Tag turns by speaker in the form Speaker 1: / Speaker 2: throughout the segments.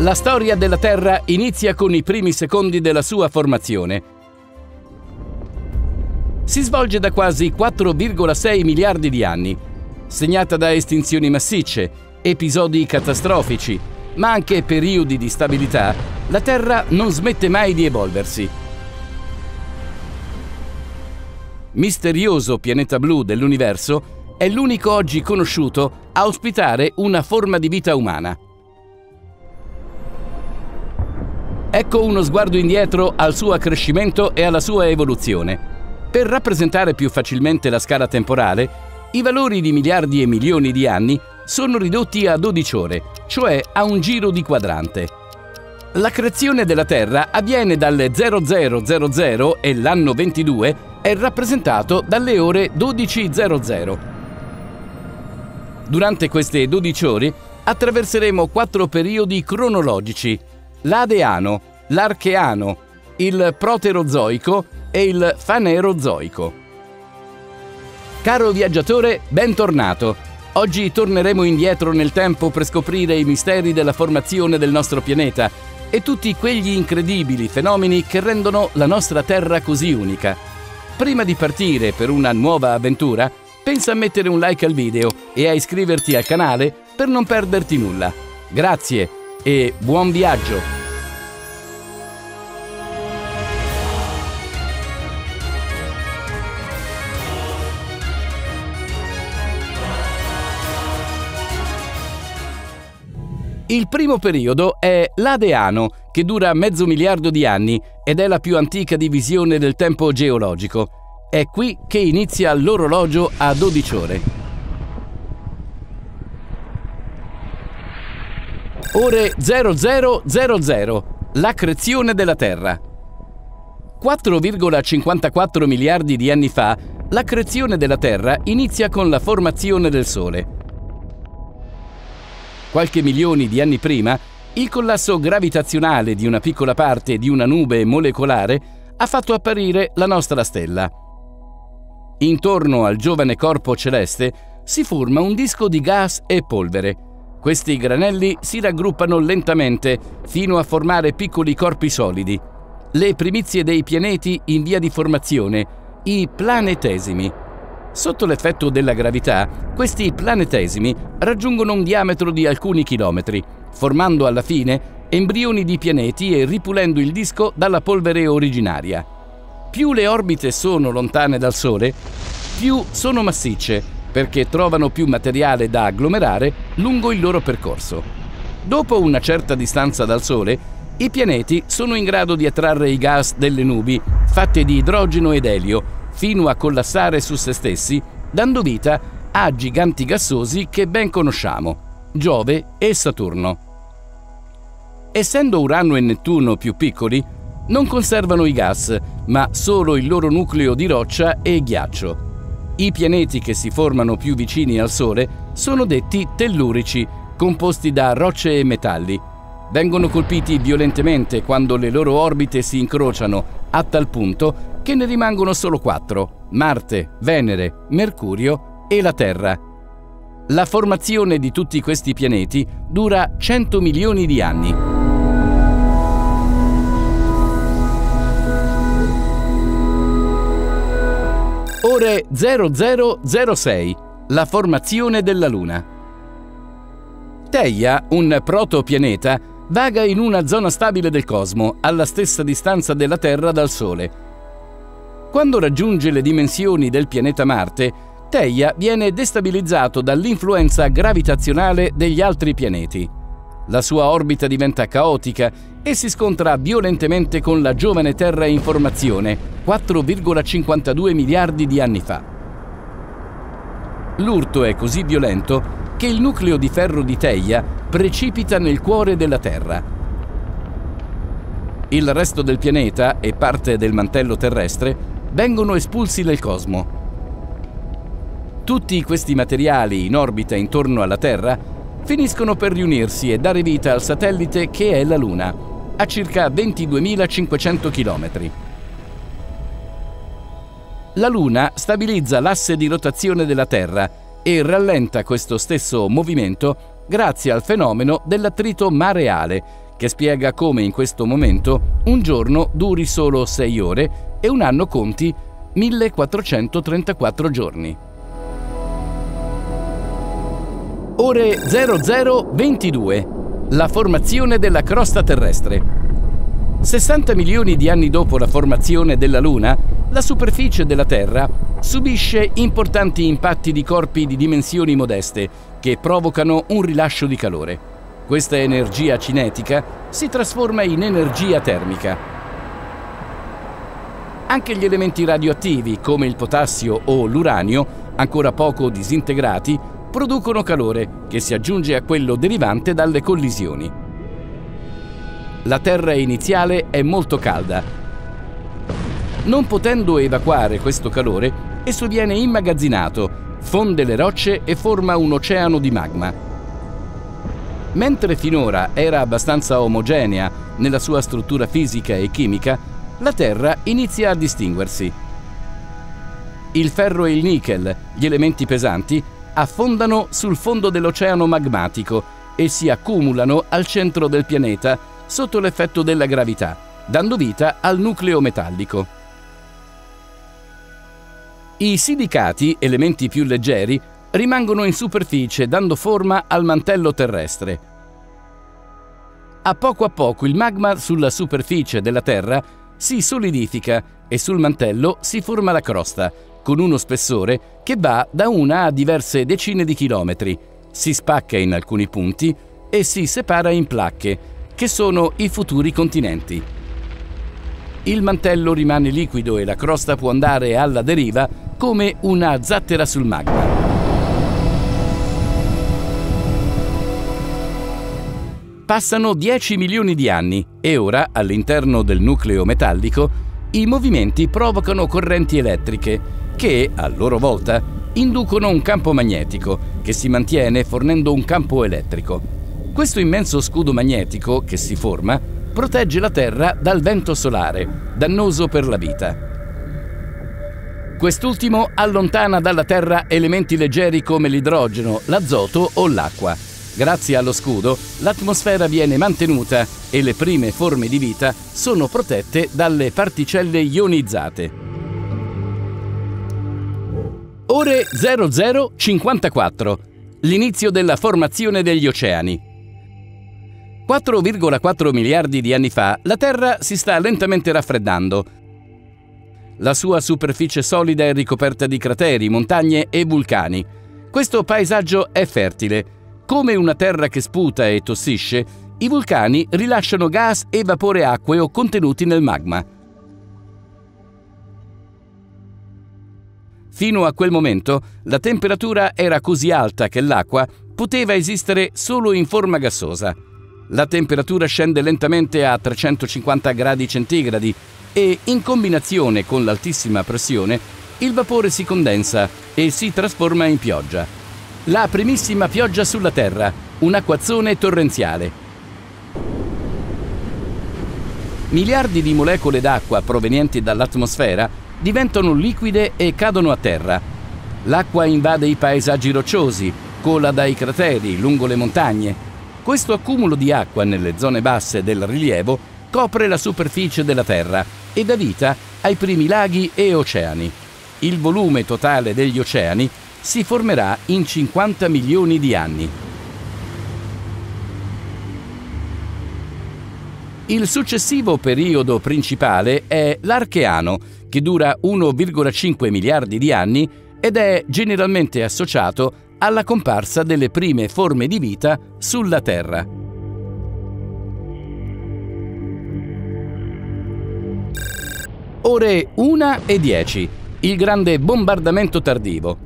Speaker 1: La storia della Terra inizia con i primi secondi della sua formazione. Si svolge da quasi 4,6 miliardi di anni, segnata da estinzioni massicce, episodi catastrofici, ma anche periodi di stabilità, la Terra non smette mai di evolversi. Misterioso pianeta blu dell'universo, è l'unico oggi conosciuto a ospitare una forma di vita umana. Ecco uno sguardo indietro al suo accrescimento e alla sua evoluzione. Per rappresentare più facilmente la scala temporale, i valori di miliardi e milioni di anni sono ridotti a 12 ore, cioè a un giro di quadrante. La creazione della Terra avviene dalle 0000 e l'anno 22 è rappresentato dalle ore 12.00. Durante queste 12 ore attraverseremo quattro periodi cronologici l'Adeano, l'Archeano, il Proterozoico e il Fanerozoico. Caro viaggiatore, bentornato. Oggi torneremo indietro nel tempo per scoprire i misteri della formazione del nostro pianeta e tutti quegli incredibili fenomeni che rendono la nostra Terra così unica. Prima di partire per una nuova avventura, pensa a mettere un like al video e a iscriverti al canale per non perderti nulla. Grazie e buon viaggio! Il primo periodo è l'Adeano, che dura mezzo miliardo di anni ed è la più antica divisione del tempo geologico. È qui che inizia l'orologio a 12 ore. Ore 0000, la creazione della Terra. 4,54 miliardi di anni fa, la creazione della Terra inizia con la formazione del Sole. Qualche milioni di anni prima, il collasso gravitazionale di una piccola parte di una nube molecolare ha fatto apparire la nostra stella. Intorno al giovane corpo celeste si forma un disco di gas e polvere. Questi granelli si raggruppano lentamente fino a formare piccoli corpi solidi, le primizie dei pianeti in via di formazione, i planetesimi. Sotto l'effetto della gravità, questi planetesimi raggiungono un diametro di alcuni chilometri, formando alla fine embrioni di pianeti e ripulendo il disco dalla polvere originaria. Più le orbite sono lontane dal Sole, più sono massicce, perché trovano più materiale da agglomerare lungo il loro percorso. Dopo una certa distanza dal Sole, i pianeti sono in grado di attrarre i gas delle nubi, fatte di idrogeno ed elio, fino a collassare su se stessi, dando vita a giganti gassosi che ben conosciamo, Giove e Saturno. Essendo Urano e Nettuno più piccoli, non conservano i gas, ma solo il loro nucleo di roccia e ghiaccio. I pianeti che si formano più vicini al Sole sono detti tellurici, composti da rocce e metalli. Vengono colpiti violentemente quando le loro orbite si incrociano, a tal punto che ne rimangono solo quattro, Marte, Venere, Mercurio e la Terra. La formazione di tutti questi pianeti dura 100 milioni di anni. Ore 0006, la formazione della Luna. Teia, un protopianeta, vaga in una zona stabile del cosmo, alla stessa distanza della Terra dal Sole quando raggiunge le dimensioni del pianeta Marte, Teia viene destabilizzato dall'influenza gravitazionale degli altri pianeti. La sua orbita diventa caotica e si scontra violentemente con la giovane Terra in formazione 4,52 miliardi di anni fa. L'urto è così violento che il nucleo di ferro di Teia precipita nel cuore della Terra. Il resto del pianeta e parte del mantello terrestre vengono espulsi nel cosmo. Tutti questi materiali in orbita intorno alla Terra finiscono per riunirsi e dare vita al satellite che è la Luna, a circa 22.500 km. La Luna stabilizza l'asse di rotazione della Terra e rallenta questo stesso movimento grazie al fenomeno dell'attrito mareale, che spiega come in questo momento un giorno duri solo 6 ore e un anno conti 1434 giorni. Ore 0022. La formazione della crosta terrestre. 60 milioni di anni dopo la formazione della Luna, la superficie della Terra subisce importanti impatti di corpi di dimensioni modeste che provocano un rilascio di calore. Questa energia cinetica si trasforma in energia termica. Anche gli elementi radioattivi, come il potassio o l'uranio, ancora poco disintegrati, producono calore che si aggiunge a quello derivante dalle collisioni. La terra iniziale è molto calda. Non potendo evacuare questo calore, esso viene immagazzinato, fonde le rocce e forma un oceano di magma. Mentre finora era abbastanza omogenea nella sua struttura fisica e chimica, la Terra inizia a distinguersi. Il ferro e il nickel, gli elementi pesanti, affondano sul fondo dell'oceano magmatico e si accumulano al centro del pianeta sotto l'effetto della gravità, dando vita al nucleo metallico. I silicati, elementi più leggeri, rimangono in superficie dando forma al mantello terrestre. A poco a poco il magma sulla superficie della Terra si solidifica e sul mantello si forma la crosta, con uno spessore che va da una a diverse decine di chilometri, si spacca in alcuni punti e si separa in placche, che sono i futuri continenti. Il mantello rimane liquido e la crosta può andare alla deriva come una zattera sul magma. Passano 10 milioni di anni e ora, all'interno del nucleo metallico, i movimenti provocano correnti elettriche che, a loro volta, inducono un campo magnetico che si mantiene fornendo un campo elettrico. Questo immenso scudo magnetico che si forma protegge la Terra dal vento solare, dannoso per la vita. Quest'ultimo allontana dalla Terra elementi leggeri come l'idrogeno, l'azoto o l'acqua. Grazie allo scudo, l'atmosfera viene mantenuta e le prime forme di vita sono protette dalle particelle ionizzate. Ore 0054. L'inizio della formazione degli oceani. 4,4 miliardi di anni fa la Terra si sta lentamente raffreddando. La sua superficie solida è ricoperta di crateri, montagne e vulcani. Questo paesaggio è fertile. Come una terra che sputa e tossisce, i vulcani rilasciano gas e vapore acqueo contenuti nel magma. Fino a quel momento la temperatura era così alta che l'acqua poteva esistere solo in forma gassosa. La temperatura scende lentamente a 350 gradi centigradi e, in combinazione con l'altissima pressione, il vapore si condensa e si trasforma in pioggia. La primissima pioggia sulla Terra, un acquazzone torrenziale. Miliardi di molecole d'acqua provenienti dall'atmosfera diventano liquide e cadono a terra. L'acqua invade i paesaggi rocciosi, cola dai crateri lungo le montagne questo accumulo di acqua nelle zone basse del rilievo copre la superficie della Terra e dà vita ai primi laghi e oceani. Il volume totale degli oceani si formerà in 50 milioni di anni. Il successivo periodo principale è l'Archeano, che dura 1,5 miliardi di anni ed è generalmente associato alla comparsa delle prime forme di vita sulla Terra. Ore 1 e 10. Il grande bombardamento tardivo.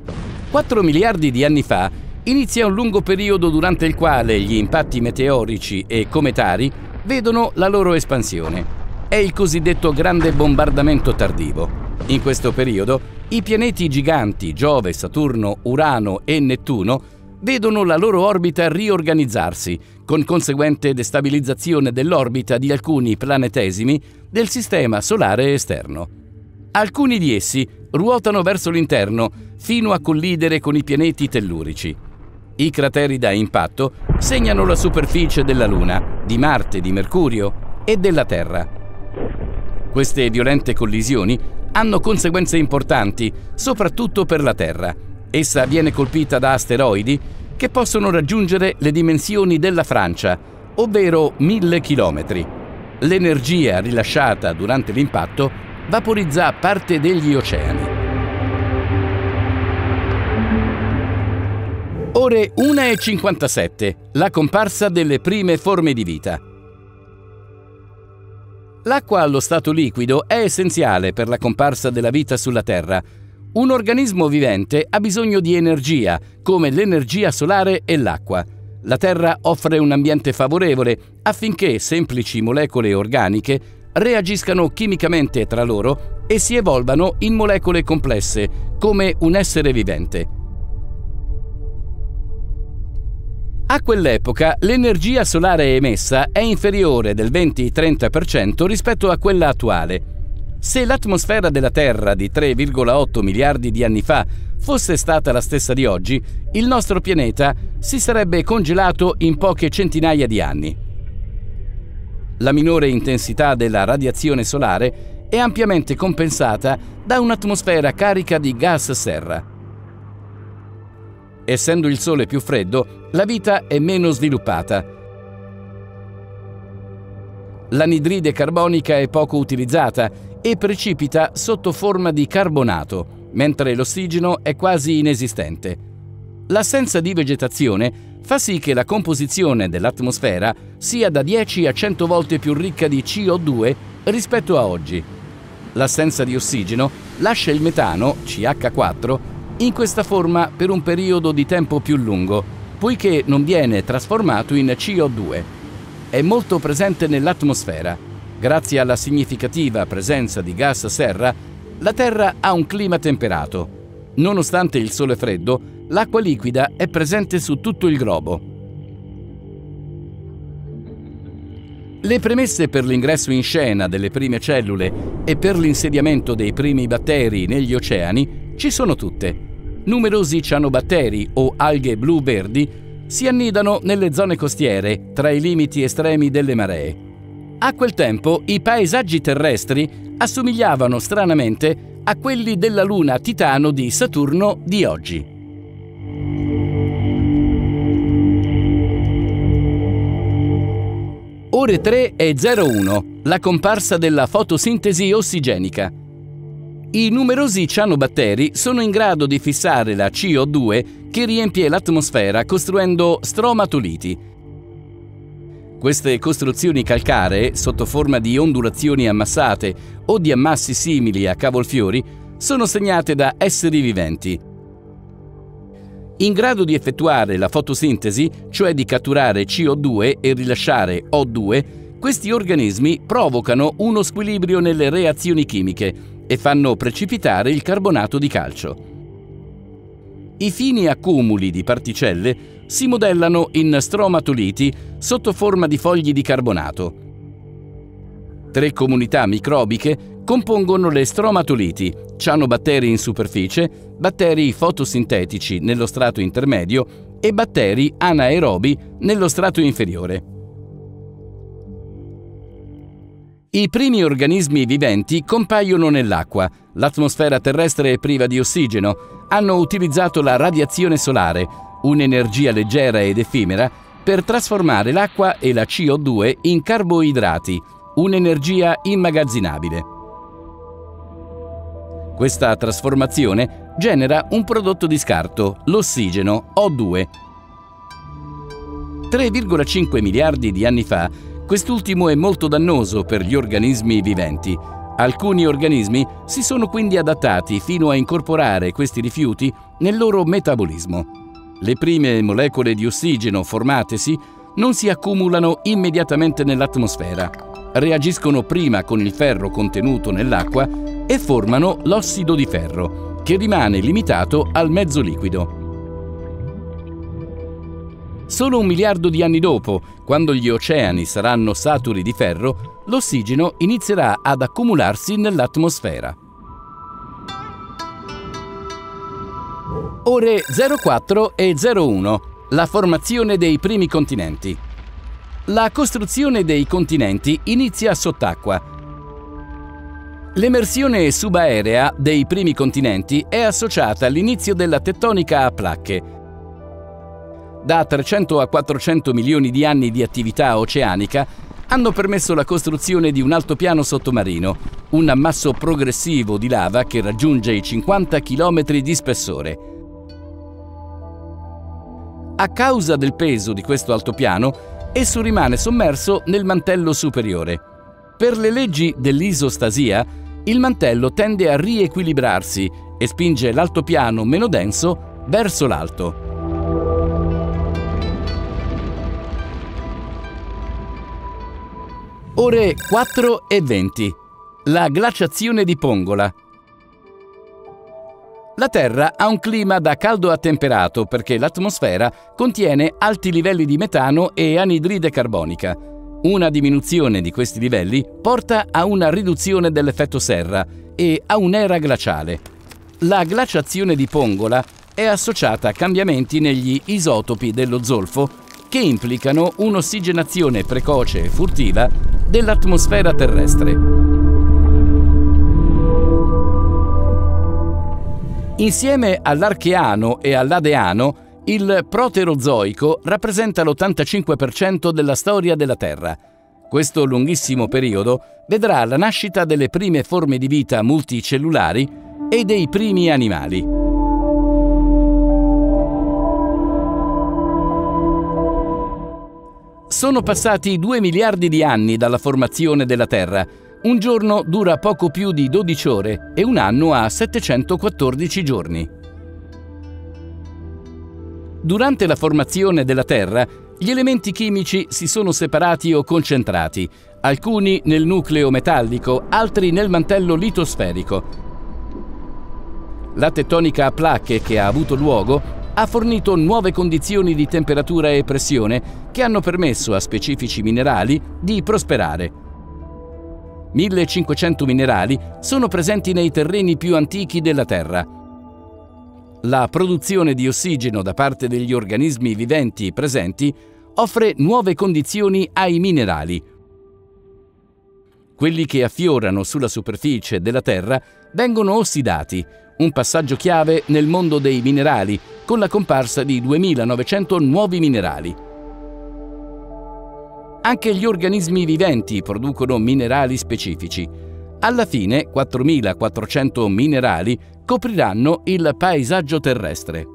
Speaker 1: 4 miliardi di anni fa inizia un lungo periodo durante il quale gli impatti meteorici e cometari vedono la loro espansione. È il cosiddetto grande bombardamento tardivo. In questo periodo i pianeti giganti Giove, Saturno, Urano e Nettuno vedono la loro orbita riorganizzarsi, con conseguente destabilizzazione dell'orbita di alcuni planetesimi del sistema solare esterno. Alcuni di essi ruotano verso l'interno fino a collidere con i pianeti tellurici. I crateri da impatto segnano la superficie della Luna, di Marte, di Mercurio e della Terra. Queste violente collisioni hanno conseguenze importanti, soprattutto per la Terra. Essa viene colpita da asteroidi che possono raggiungere le dimensioni della Francia, ovvero mille chilometri. L'energia rilasciata durante l'impatto vaporizza parte degli oceani. Ore 1.57, la comparsa delle prime forme di vita. L'acqua allo stato liquido è essenziale per la comparsa della vita sulla Terra. Un organismo vivente ha bisogno di energia, come l'energia solare e l'acqua. La Terra offre un ambiente favorevole affinché semplici molecole organiche reagiscano chimicamente tra loro e si evolvano in molecole complesse, come un essere vivente. A quell'epoca l'energia solare emessa è inferiore del 20-30% rispetto a quella attuale. Se l'atmosfera della Terra di 3,8 miliardi di anni fa fosse stata la stessa di oggi, il nostro pianeta si sarebbe congelato in poche centinaia di anni. La minore intensità della radiazione solare è ampiamente compensata da un'atmosfera carica di gas serra. Essendo il Sole più freddo, la vita è meno sviluppata. L'anidride carbonica è poco utilizzata e precipita sotto forma di carbonato, mentre l'ossigeno è quasi inesistente. L'assenza di vegetazione fa sì che la composizione dell'atmosfera sia da 10 a 100 volte più ricca di CO2 rispetto a oggi. L'assenza di ossigeno lascia il metano, CH4, in questa forma per un periodo di tempo più lungo, poiché non viene trasformato in CO2. È molto presente nell'atmosfera. Grazie alla significativa presenza di gas serra, la Terra ha un clima temperato. Nonostante il sole freddo, l'acqua liquida è presente su tutto il globo. Le premesse per l'ingresso in scena delle prime cellule e per l'insediamento dei primi batteri negli oceani ci sono tutte. Numerosi cianobatteri o alghe blu-verdi si annidano nelle zone costiere, tra i limiti estremi delle maree. A quel tempo i paesaggi terrestri assomigliavano stranamente a quelli della luna Titano di Saturno di oggi. Ore 3 e 01, la comparsa della fotosintesi ossigenica. I numerosi cianobatteri sono in grado di fissare la CO2 che riempie l'atmosfera costruendo stromatoliti. Queste costruzioni calcaree, sotto forma di ondulazioni ammassate o di ammassi simili a cavolfiori, sono segnate da esseri viventi. In grado di effettuare la fotosintesi, cioè di catturare CO2 e rilasciare O2, questi organismi provocano uno squilibrio nelle reazioni chimiche e fanno precipitare il carbonato di calcio. I fini accumuli di particelle si modellano in stromatoliti sotto forma di fogli di carbonato. Tre comunità microbiche compongono le stromatoliti, cianobatteri in superficie, batteri fotosintetici nello strato intermedio e batteri anaerobi nello strato inferiore. I primi organismi viventi compaiono nell'acqua. L'atmosfera terrestre è priva di ossigeno. Hanno utilizzato la radiazione solare, un'energia leggera ed effimera, per trasformare l'acqua e la CO2 in carboidrati, un'energia immagazzinabile. Questa trasformazione genera un prodotto di scarto, l'ossigeno O2. 3,5 miliardi di anni fa Quest'ultimo è molto dannoso per gli organismi viventi. Alcuni organismi si sono quindi adattati fino a incorporare questi rifiuti nel loro metabolismo. Le prime molecole di ossigeno formatesi non si accumulano immediatamente nell'atmosfera, reagiscono prima con il ferro contenuto nell'acqua e formano l'ossido di ferro, che rimane limitato al mezzo liquido. Solo un miliardo di anni dopo, quando gli oceani saranno saturi di ferro, l'ossigeno inizierà ad accumularsi nell'atmosfera. Ore 04 e 01. La formazione dei primi continenti. La costruzione dei continenti inizia sott'acqua. L'emersione subaerea dei primi continenti è associata all'inizio della tettonica a placche. Da 300 a 400 milioni di anni di attività oceanica hanno permesso la costruzione di un altopiano sottomarino, un ammasso progressivo di lava che raggiunge i 50 km di spessore. A causa del peso di questo altopiano, esso rimane sommerso nel mantello superiore. Per le leggi dell'isostasia, il mantello tende a riequilibrarsi e spinge l'altopiano meno denso verso l'alto. Ore 4 e 20. La glaciazione di Pongola. La Terra ha un clima da caldo a temperato perché l'atmosfera contiene alti livelli di metano e anidride carbonica. Una diminuzione di questi livelli porta a una riduzione dell'effetto serra e a un'era glaciale. La glaciazione di Pongola è associata a cambiamenti negli isotopi dello zolfo che implicano un'ossigenazione precoce e furtiva dell'atmosfera terrestre. Insieme all'Archeano e all'Adeano, il proterozoico rappresenta l'85% della storia della Terra. Questo lunghissimo periodo vedrà la nascita delle prime forme di vita multicellulari e dei primi animali. Sono passati 2 miliardi di anni dalla formazione della Terra. Un giorno dura poco più di 12 ore e un anno ha 714 giorni. Durante la formazione della Terra, gli elementi chimici si sono separati o concentrati, alcuni nel nucleo metallico, altri nel mantello litosferico. La tettonica a placche che ha avuto luogo ha fornito nuove condizioni di temperatura e pressione che hanno permesso a specifici minerali di prosperare. 1500 minerali sono presenti nei terreni più antichi della Terra la produzione di ossigeno da parte degli organismi viventi presenti offre nuove condizioni ai minerali. Quelli che affiorano sulla superficie della Terra vengono ossidati, un passaggio chiave nel mondo dei minerali, con la comparsa di 2900 nuovi minerali. Anche gli organismi viventi producono minerali specifici. Alla fine 4400 minerali copriranno il paesaggio terrestre.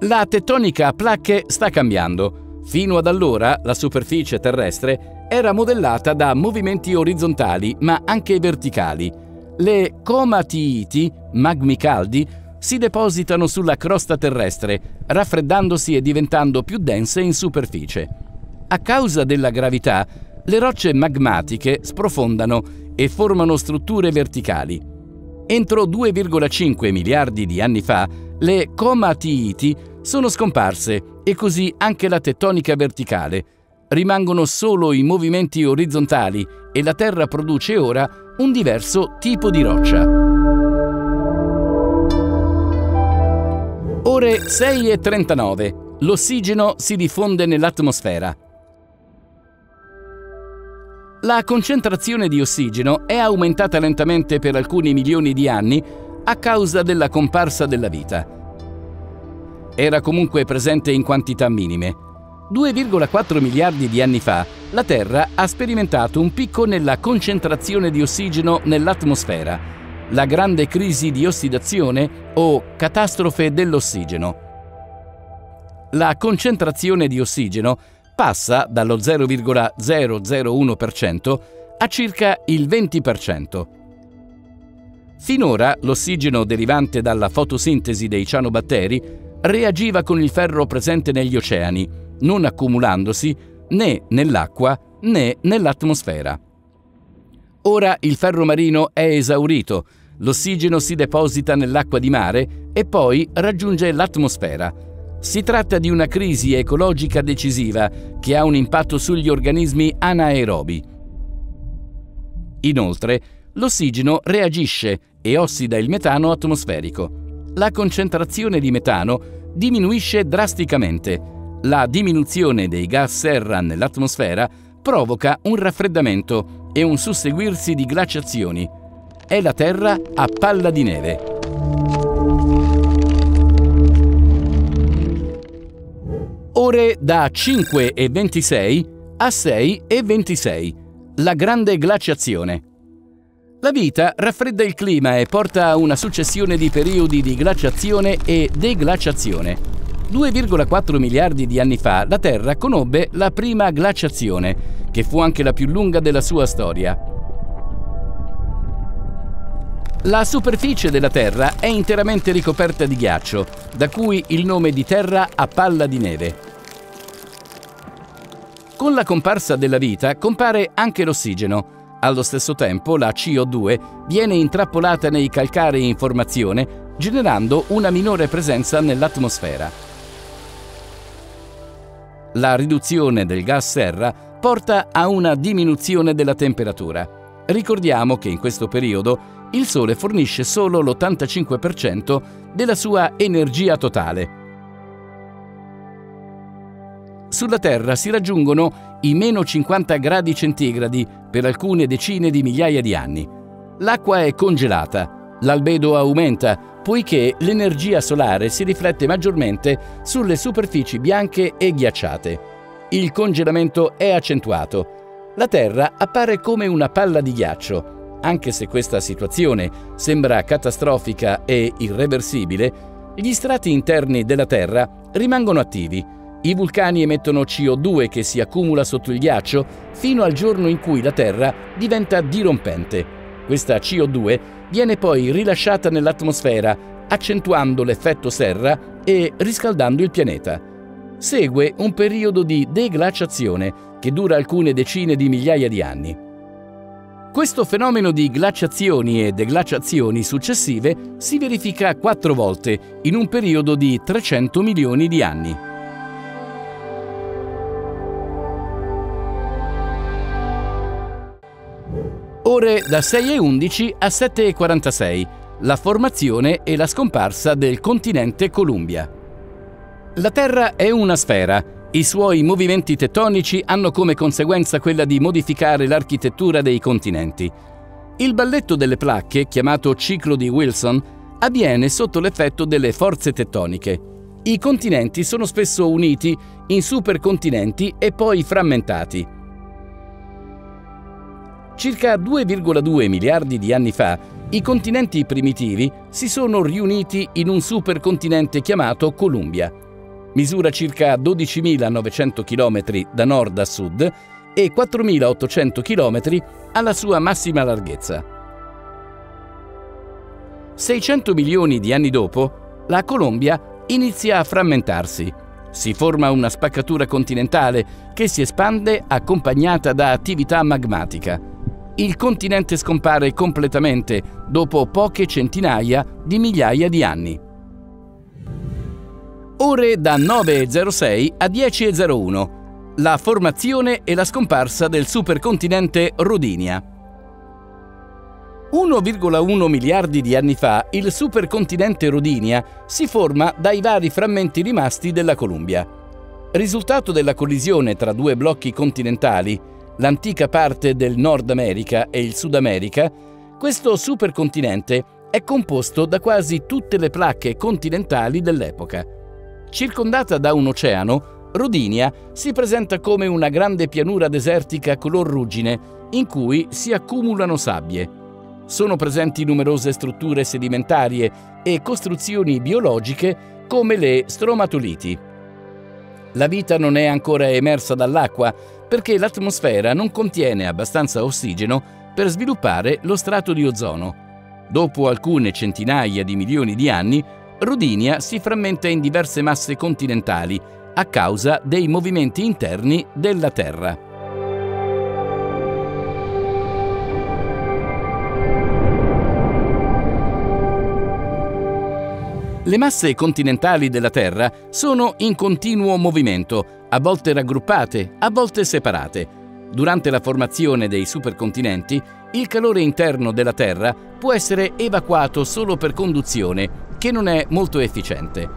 Speaker 1: La tettonica a placche sta cambiando. Fino ad allora la superficie terrestre era modellata da movimenti orizzontali ma anche verticali. Le comatiiti, magmi caldi, si depositano sulla crosta terrestre, raffreddandosi e diventando più dense in superficie. A causa della gravità, le rocce magmatiche sprofondano e formano strutture verticali. Entro 2,5 miliardi di anni fa, le comatiiti sono scomparse e così anche la tettonica verticale. Rimangono solo i movimenti orizzontali e la Terra produce ora un diverso tipo di roccia. Ore 6.39. L'ossigeno si diffonde nell'atmosfera. La concentrazione di ossigeno è aumentata lentamente per alcuni milioni di anni a causa della comparsa della vita. Era comunque presente in quantità minime. 2,4 miliardi di anni fa la Terra ha sperimentato un picco nella concentrazione di ossigeno nell'atmosfera, la grande crisi di ossidazione o catastrofe dell'ossigeno. La concentrazione di ossigeno passa dallo 0,001% a circa il 20%. Finora l'ossigeno derivante dalla fotosintesi dei cianobatteri reagiva con il ferro presente negli oceani, non accumulandosi né nell'acqua né nell'atmosfera. Ora il ferro marino è esaurito, l'ossigeno si deposita nell'acqua di mare e poi raggiunge l'atmosfera si tratta di una crisi ecologica decisiva che ha un impatto sugli organismi anaerobi. Inoltre, l'ossigeno reagisce e ossida il metano atmosferico. La concentrazione di metano diminuisce drasticamente. La diminuzione dei gas serra nell'atmosfera provoca un raffreddamento e un susseguirsi di glaciazioni. È la Terra a palla di neve. Ore da 5,26 a 6,26. La grande glaciazione. La vita raffredda il clima e porta a una successione di periodi di glaciazione e deglaciazione. 2,4 miliardi di anni fa la Terra conobbe la prima glaciazione, che fu anche la più lunga della sua storia. La superficie della Terra è interamente ricoperta di ghiaccio, da cui il nome di Terra a palla di neve. Con la comparsa della vita compare anche l'ossigeno, allo stesso tempo la CO2 viene intrappolata nei calcarei in formazione, generando una minore presenza nell'atmosfera. La riduzione del gas serra porta a una diminuzione della temperatura. Ricordiamo che in questo periodo il Sole fornisce solo l'85% della sua energia totale sulla Terra si raggiungono i meno 50 gradi centigradi per alcune decine di migliaia di anni. L'acqua è congelata, l'albedo aumenta, poiché l'energia solare si riflette maggiormente sulle superfici bianche e ghiacciate. Il congelamento è accentuato. La Terra appare come una palla di ghiaccio. Anche se questa situazione sembra catastrofica e irreversibile, gli strati interni della Terra rimangono attivi i vulcani emettono CO2 che si accumula sotto il ghiaccio fino al giorno in cui la Terra diventa dirompente. Questa CO2 viene poi rilasciata nell'atmosfera, accentuando l'effetto serra e riscaldando il pianeta. Segue un periodo di deglaciazione che dura alcune decine di migliaia di anni. Questo fenomeno di glaciazioni e deglaciazioni successive si verifica quattro volte in un periodo di 300 milioni di anni. Ore da 6.11 a 7.46. La formazione e la scomparsa del continente Columbia. La Terra è una sfera. I suoi movimenti tettonici hanno come conseguenza quella di modificare l'architettura dei continenti. Il balletto delle placche, chiamato ciclo di Wilson, avviene sotto l'effetto delle forze tettoniche. I continenti sono spesso uniti in supercontinenti e poi frammentati. Circa 2,2 miliardi di anni fa, i continenti primitivi si sono riuniti in un supercontinente chiamato Columbia. Misura circa 12.900 km da nord a sud e 4.800 km alla sua massima larghezza. 600 milioni di anni dopo, la Columbia inizia a frammentarsi. Si forma una spaccatura continentale che si espande accompagnata da attività magmatica il continente scompare completamente dopo poche centinaia di migliaia di anni. Ore da 9.06 a 10.01. La formazione e la scomparsa del supercontinente Rodinia. 1,1 miliardi di anni fa il supercontinente Rodinia si forma dai vari frammenti rimasti della Columbia. Risultato della collisione tra due blocchi continentali, l'antica parte del Nord America e il Sud America, questo supercontinente è composto da quasi tutte le placche continentali dell'epoca. Circondata da un oceano, Rodinia si presenta come una grande pianura desertica color ruggine in cui si accumulano sabbie. Sono presenti numerose strutture sedimentarie e costruzioni biologiche come le stromatoliti. La vita non è ancora emersa dall'acqua perché l'atmosfera non contiene abbastanza ossigeno per sviluppare lo strato di ozono. Dopo alcune centinaia di milioni di anni, Rodinia si frammenta in diverse masse continentali a causa dei movimenti interni della Terra. Le masse continentali della Terra sono in continuo movimento, a volte raggruppate, a volte separate. Durante la formazione dei supercontinenti, il calore interno della Terra può essere evacuato solo per conduzione, che non è molto efficiente.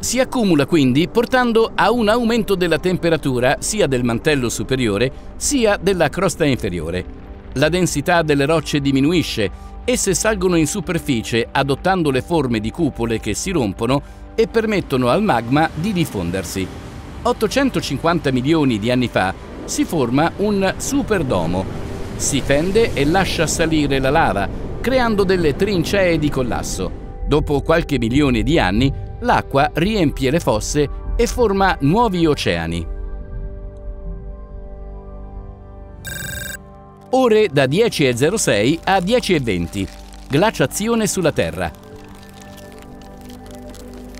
Speaker 1: Si accumula quindi portando a un aumento della temperatura sia del mantello superiore sia della crosta inferiore. La densità delle rocce diminuisce, esse salgono in superficie adottando le forme di cupole che si rompono e permettono al magma di diffondersi. 850 milioni di anni fa si forma un superdomo. Si fende e lascia salire la lava, creando delle trincee di collasso. Dopo qualche milione di anni, l'acqua riempie le fosse e forma nuovi oceani. Ore da 10.06 a 10.20. Glaciazione sulla Terra.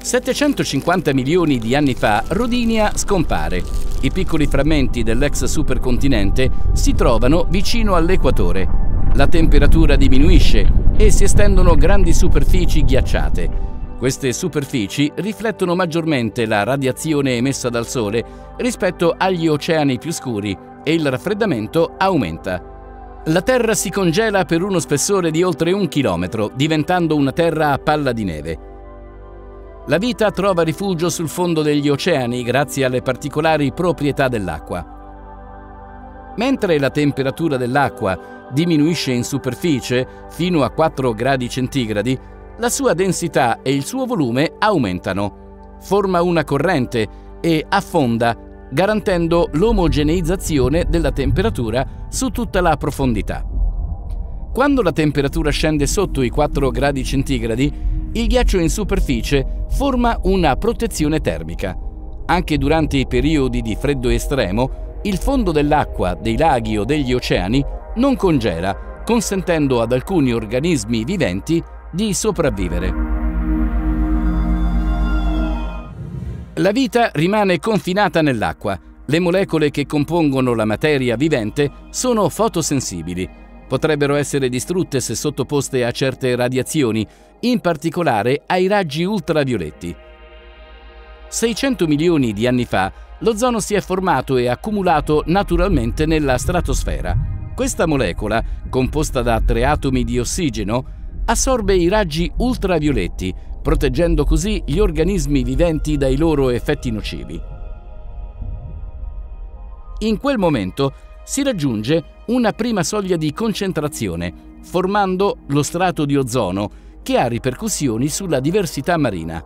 Speaker 1: 750 milioni di anni fa Rodinia scompare. I piccoli frammenti dell'ex supercontinente si trovano vicino all'equatore. La temperatura diminuisce e si estendono grandi superfici ghiacciate. Queste superfici riflettono maggiormente la radiazione emessa dal Sole rispetto agli oceani più scuri e il raffreddamento aumenta. La Terra si congela per uno spessore di oltre un chilometro, diventando una terra a palla di neve. La vita trova rifugio sul fondo degli oceani grazie alle particolari proprietà dell'acqua. Mentre la temperatura dell'acqua diminuisce in superficie fino a 4 gradi centigradi, la sua densità e il suo volume aumentano. Forma una corrente e affonda, garantendo l'omogeneizzazione della temperatura su tutta la profondità. Quando la temperatura scende sotto i 4 gradi centigradi, il ghiaccio in superficie forma una protezione termica. Anche durante i periodi di freddo estremo, il fondo dell'acqua, dei laghi o degli oceani non congela, consentendo ad alcuni organismi viventi di sopravvivere. La vita rimane confinata nell'acqua. Le molecole che compongono la materia vivente sono fotosensibili. Potrebbero essere distrutte se sottoposte a certe radiazioni, in particolare ai raggi ultravioletti. 600 milioni di anni fa l'ozono si è formato e accumulato naturalmente nella stratosfera. Questa molecola, composta da tre atomi di ossigeno, assorbe i raggi ultravioletti, proteggendo così gli organismi viventi dai loro effetti nocivi. In quel momento si raggiunge una prima soglia di concentrazione, formando lo strato di ozono, che ha ripercussioni sulla diversità marina.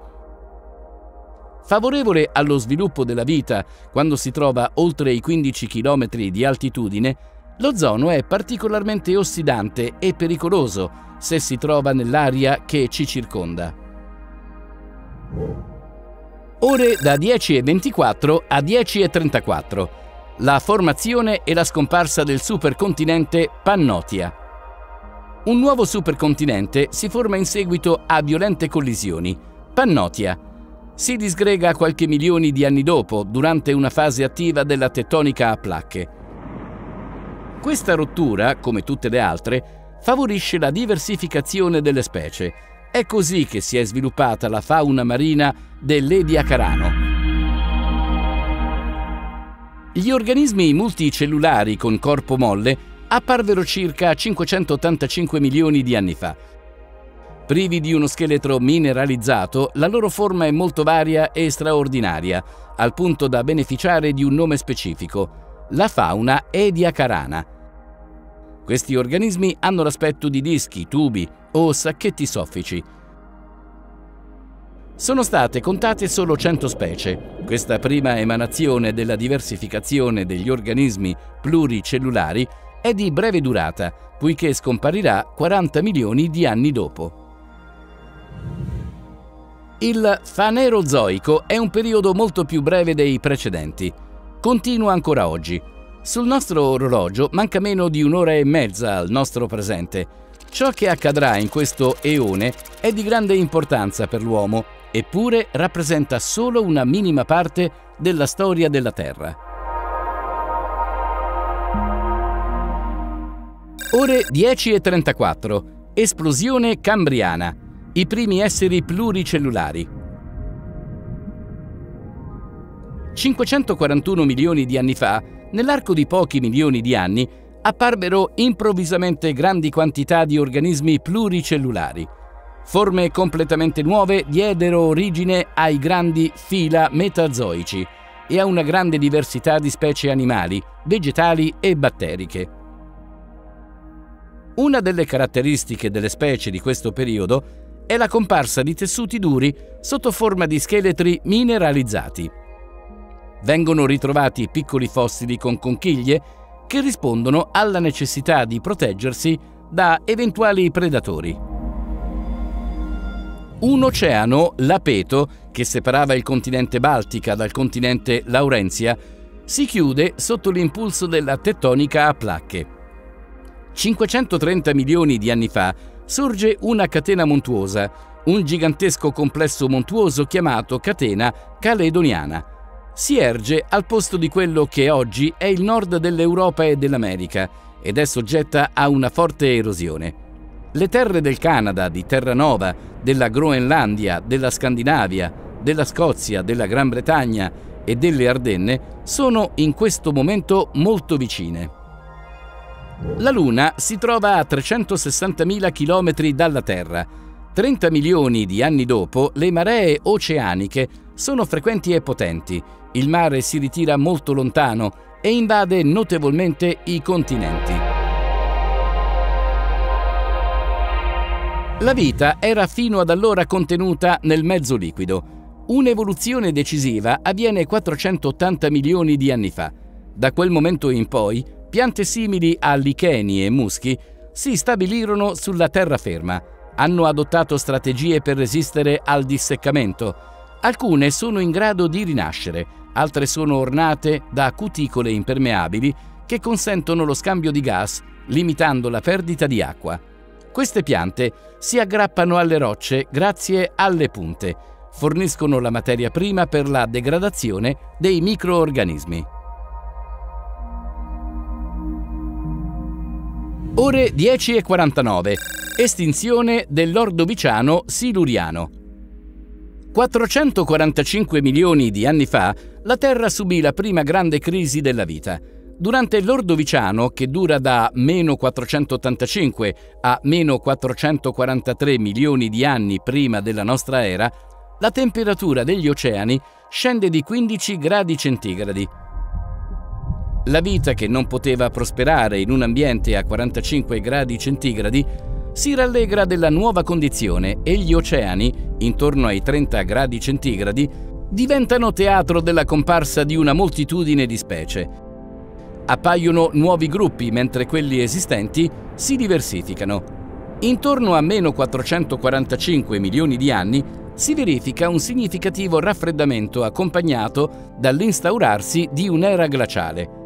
Speaker 1: Favorevole allo sviluppo della vita quando si trova oltre i 15 km di altitudine, l'ozono è particolarmente ossidante e pericoloso se si trova nell'aria che ci circonda. Ore da 10.24 a 10.34. La formazione e la scomparsa del supercontinente Pannotia. Un nuovo supercontinente si forma in seguito a violente collisioni. Pannotia. Si disgrega qualche milioni di anni dopo, durante una fase attiva della tettonica a placche. Questa rottura, come tutte le altre, favorisce la diversificazione delle specie. È così che si è sviluppata la fauna marina dell'Ediacarano. Gli organismi multicellulari con corpo molle apparvero circa 585 milioni di anni fa. Privi di uno scheletro mineralizzato, la loro forma è molto varia e straordinaria, al punto da beneficiare di un nome specifico, la fauna ediacarana. Questi organismi hanno l'aspetto di dischi, tubi o sacchetti soffici. Sono state contate solo 100 specie. Questa prima emanazione della diversificazione degli organismi pluricellulari è di breve durata, poiché scomparirà 40 milioni di anni dopo. Il Fanerozoico è un periodo molto più breve dei precedenti. Continua ancora oggi. Sul nostro orologio manca meno di un'ora e mezza al nostro presente. Ciò che accadrà in questo eone è di grande importanza per l'uomo, eppure rappresenta solo una minima parte della storia della Terra. Ore 10.34. Esplosione cambriana. I primi esseri pluricellulari. 541 milioni di anni fa nell'arco di pochi milioni di anni apparvero improvvisamente grandi quantità di organismi pluricellulari. Forme completamente nuove diedero origine ai grandi fila metazoici e a una grande diversità di specie animali, vegetali e batteriche. Una delle caratteristiche delle specie di questo periodo è la comparsa di tessuti duri sotto forma di scheletri mineralizzati. Vengono ritrovati piccoli fossili con conchiglie che rispondono alla necessità di proteggersi da eventuali predatori. Un oceano, l'Apeto, che separava il continente Baltica dal continente Laurentia, si chiude sotto l'impulso della tettonica a placche. 530 milioni di anni fa sorge una catena montuosa, un gigantesco complesso montuoso chiamato catena caledoniana. Si erge al posto di quello che oggi è il nord dell'Europa e dell'America ed è soggetta a una forte erosione. Le terre del Canada, di Terranova, della Groenlandia, della Scandinavia, della Scozia, della Gran Bretagna e delle Ardenne sono in questo momento molto vicine. La Luna si trova a 360.000 km dalla Terra. 30 milioni di anni dopo, le maree oceaniche sono frequenti e potenti. Il mare si ritira molto lontano e invade notevolmente i continenti. La vita era fino ad allora contenuta nel mezzo liquido. Un'evoluzione decisiva avviene 480 milioni di anni fa. Da quel momento in poi, piante simili a licheni e muschi si stabilirono sulla terraferma. Hanno adottato strategie per resistere al disseccamento. Alcune sono in grado di rinascere, altre sono ornate da cuticole impermeabili che consentono lo scambio di gas, limitando la perdita di acqua. Queste piante si aggrappano alle rocce grazie alle punte, forniscono la materia prima per la degradazione dei microorganismi. Ore 10.49. Estinzione dell'ordoviciano siluriano. 445 milioni di anni fa la Terra subì la prima grande crisi della vita. Durante l'Ordoviciano, che dura da meno 485 a meno 443 milioni di anni prima della nostra era, la temperatura degli oceani scende di 15 gradi centigradi. La vita che non poteva prosperare in un ambiente a 45 gradi centigradi si rallegra della nuova condizione e gli oceani, intorno ai 30 gradi centigradi, diventano teatro della comparsa di una moltitudine di specie Appaiono nuovi gruppi mentre quelli esistenti si diversificano. Intorno a meno 445 milioni di anni si verifica un significativo raffreddamento accompagnato dall'instaurarsi di un'era glaciale.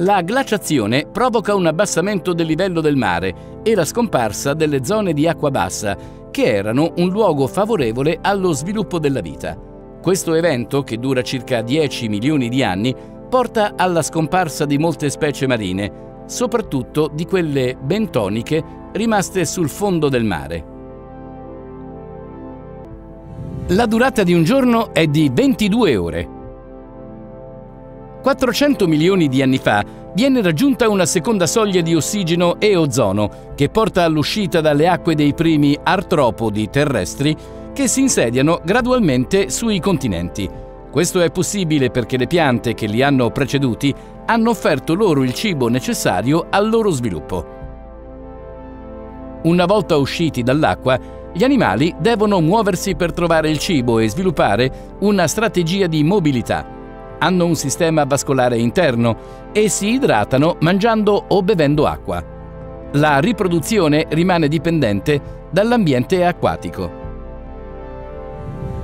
Speaker 1: La glaciazione provoca un abbassamento del livello del mare e la scomparsa delle zone di acqua bassa, che erano un luogo favorevole allo sviluppo della vita. Questo evento, che dura circa 10 milioni di anni, porta alla scomparsa di molte specie marine, soprattutto di quelle bentoniche rimaste sul fondo del mare. La durata di un giorno è di 22 ore. 400 milioni di anni fa viene raggiunta una seconda soglia di ossigeno e ozono che porta all'uscita dalle acque dei primi artropodi terrestri che si insediano gradualmente sui continenti. Questo è possibile perché le piante che li hanno preceduti hanno offerto loro il cibo necessario al loro sviluppo. Una volta usciti dall'acqua, gli animali devono muoversi per trovare il cibo e sviluppare una strategia di mobilità. Hanno un sistema vascolare interno e si idratano mangiando o bevendo acqua. La riproduzione rimane dipendente dall'ambiente acquatico.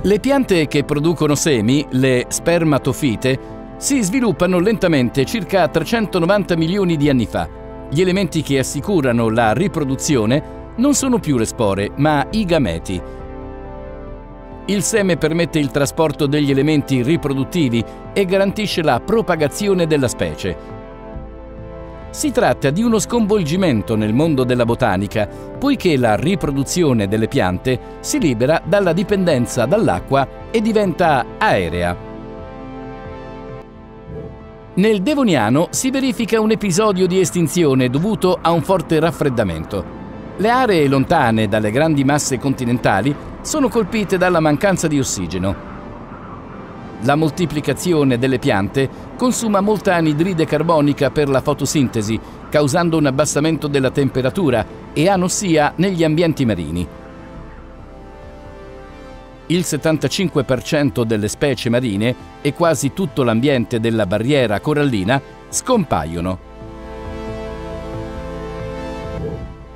Speaker 1: Le piante che producono semi, le spermatofite, si sviluppano lentamente circa 390 milioni di anni fa. Gli elementi che assicurano la riproduzione non sono più le spore, ma i gameti. Il seme permette il trasporto degli elementi riproduttivi e garantisce la propagazione della specie. Si tratta di uno sconvolgimento nel mondo della botanica, poiché la riproduzione delle piante si libera dalla dipendenza dall'acqua e diventa aerea. Nel Devoniano si verifica un episodio di estinzione dovuto a un forte raffreddamento. Le aree lontane dalle grandi masse continentali sono colpite dalla mancanza di ossigeno. La moltiplicazione delle piante consuma molta anidride carbonica per la fotosintesi, causando un abbassamento della temperatura e anossia negli ambienti marini. Il 75% delle specie marine e quasi tutto l'ambiente della barriera corallina scompaiono.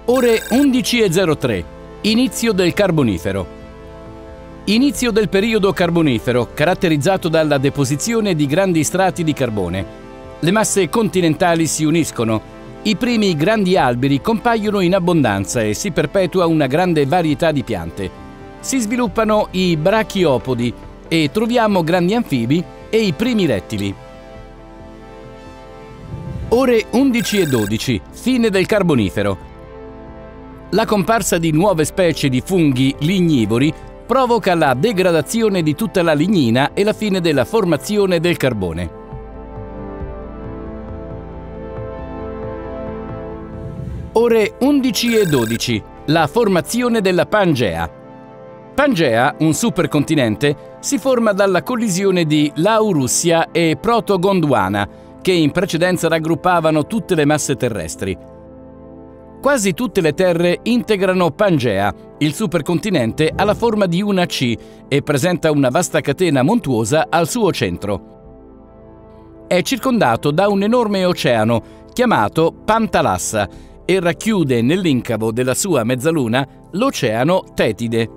Speaker 1: Ore 11.03. Inizio del Carbonifero. Inizio del periodo carbonifero, caratterizzato dalla deposizione di grandi strati di carbone. Le masse continentali si uniscono, i primi grandi alberi compaiono in abbondanza e si perpetua una grande varietà di piante. Si sviluppano i brachiopodi e troviamo grandi anfibi e i primi rettili. Ore 11 e 12, fine del Carbonifero. La comparsa di nuove specie di funghi lignivori provoca la degradazione di tutta la lignina e la fine della formazione del carbone. Ore 11 e 12. La formazione della Pangea. Pangea, un supercontinente, si forma dalla collisione di Laurussia e Proto-Gondwana, che in precedenza raggruppavano tutte le masse terrestri. Quasi tutte le terre integrano Pangea. Il supercontinente ha la forma di una C e presenta una vasta catena montuosa al suo centro. È circondato da un enorme oceano chiamato Pantalassa e racchiude nell'incavo della sua mezzaluna l'oceano Tetide.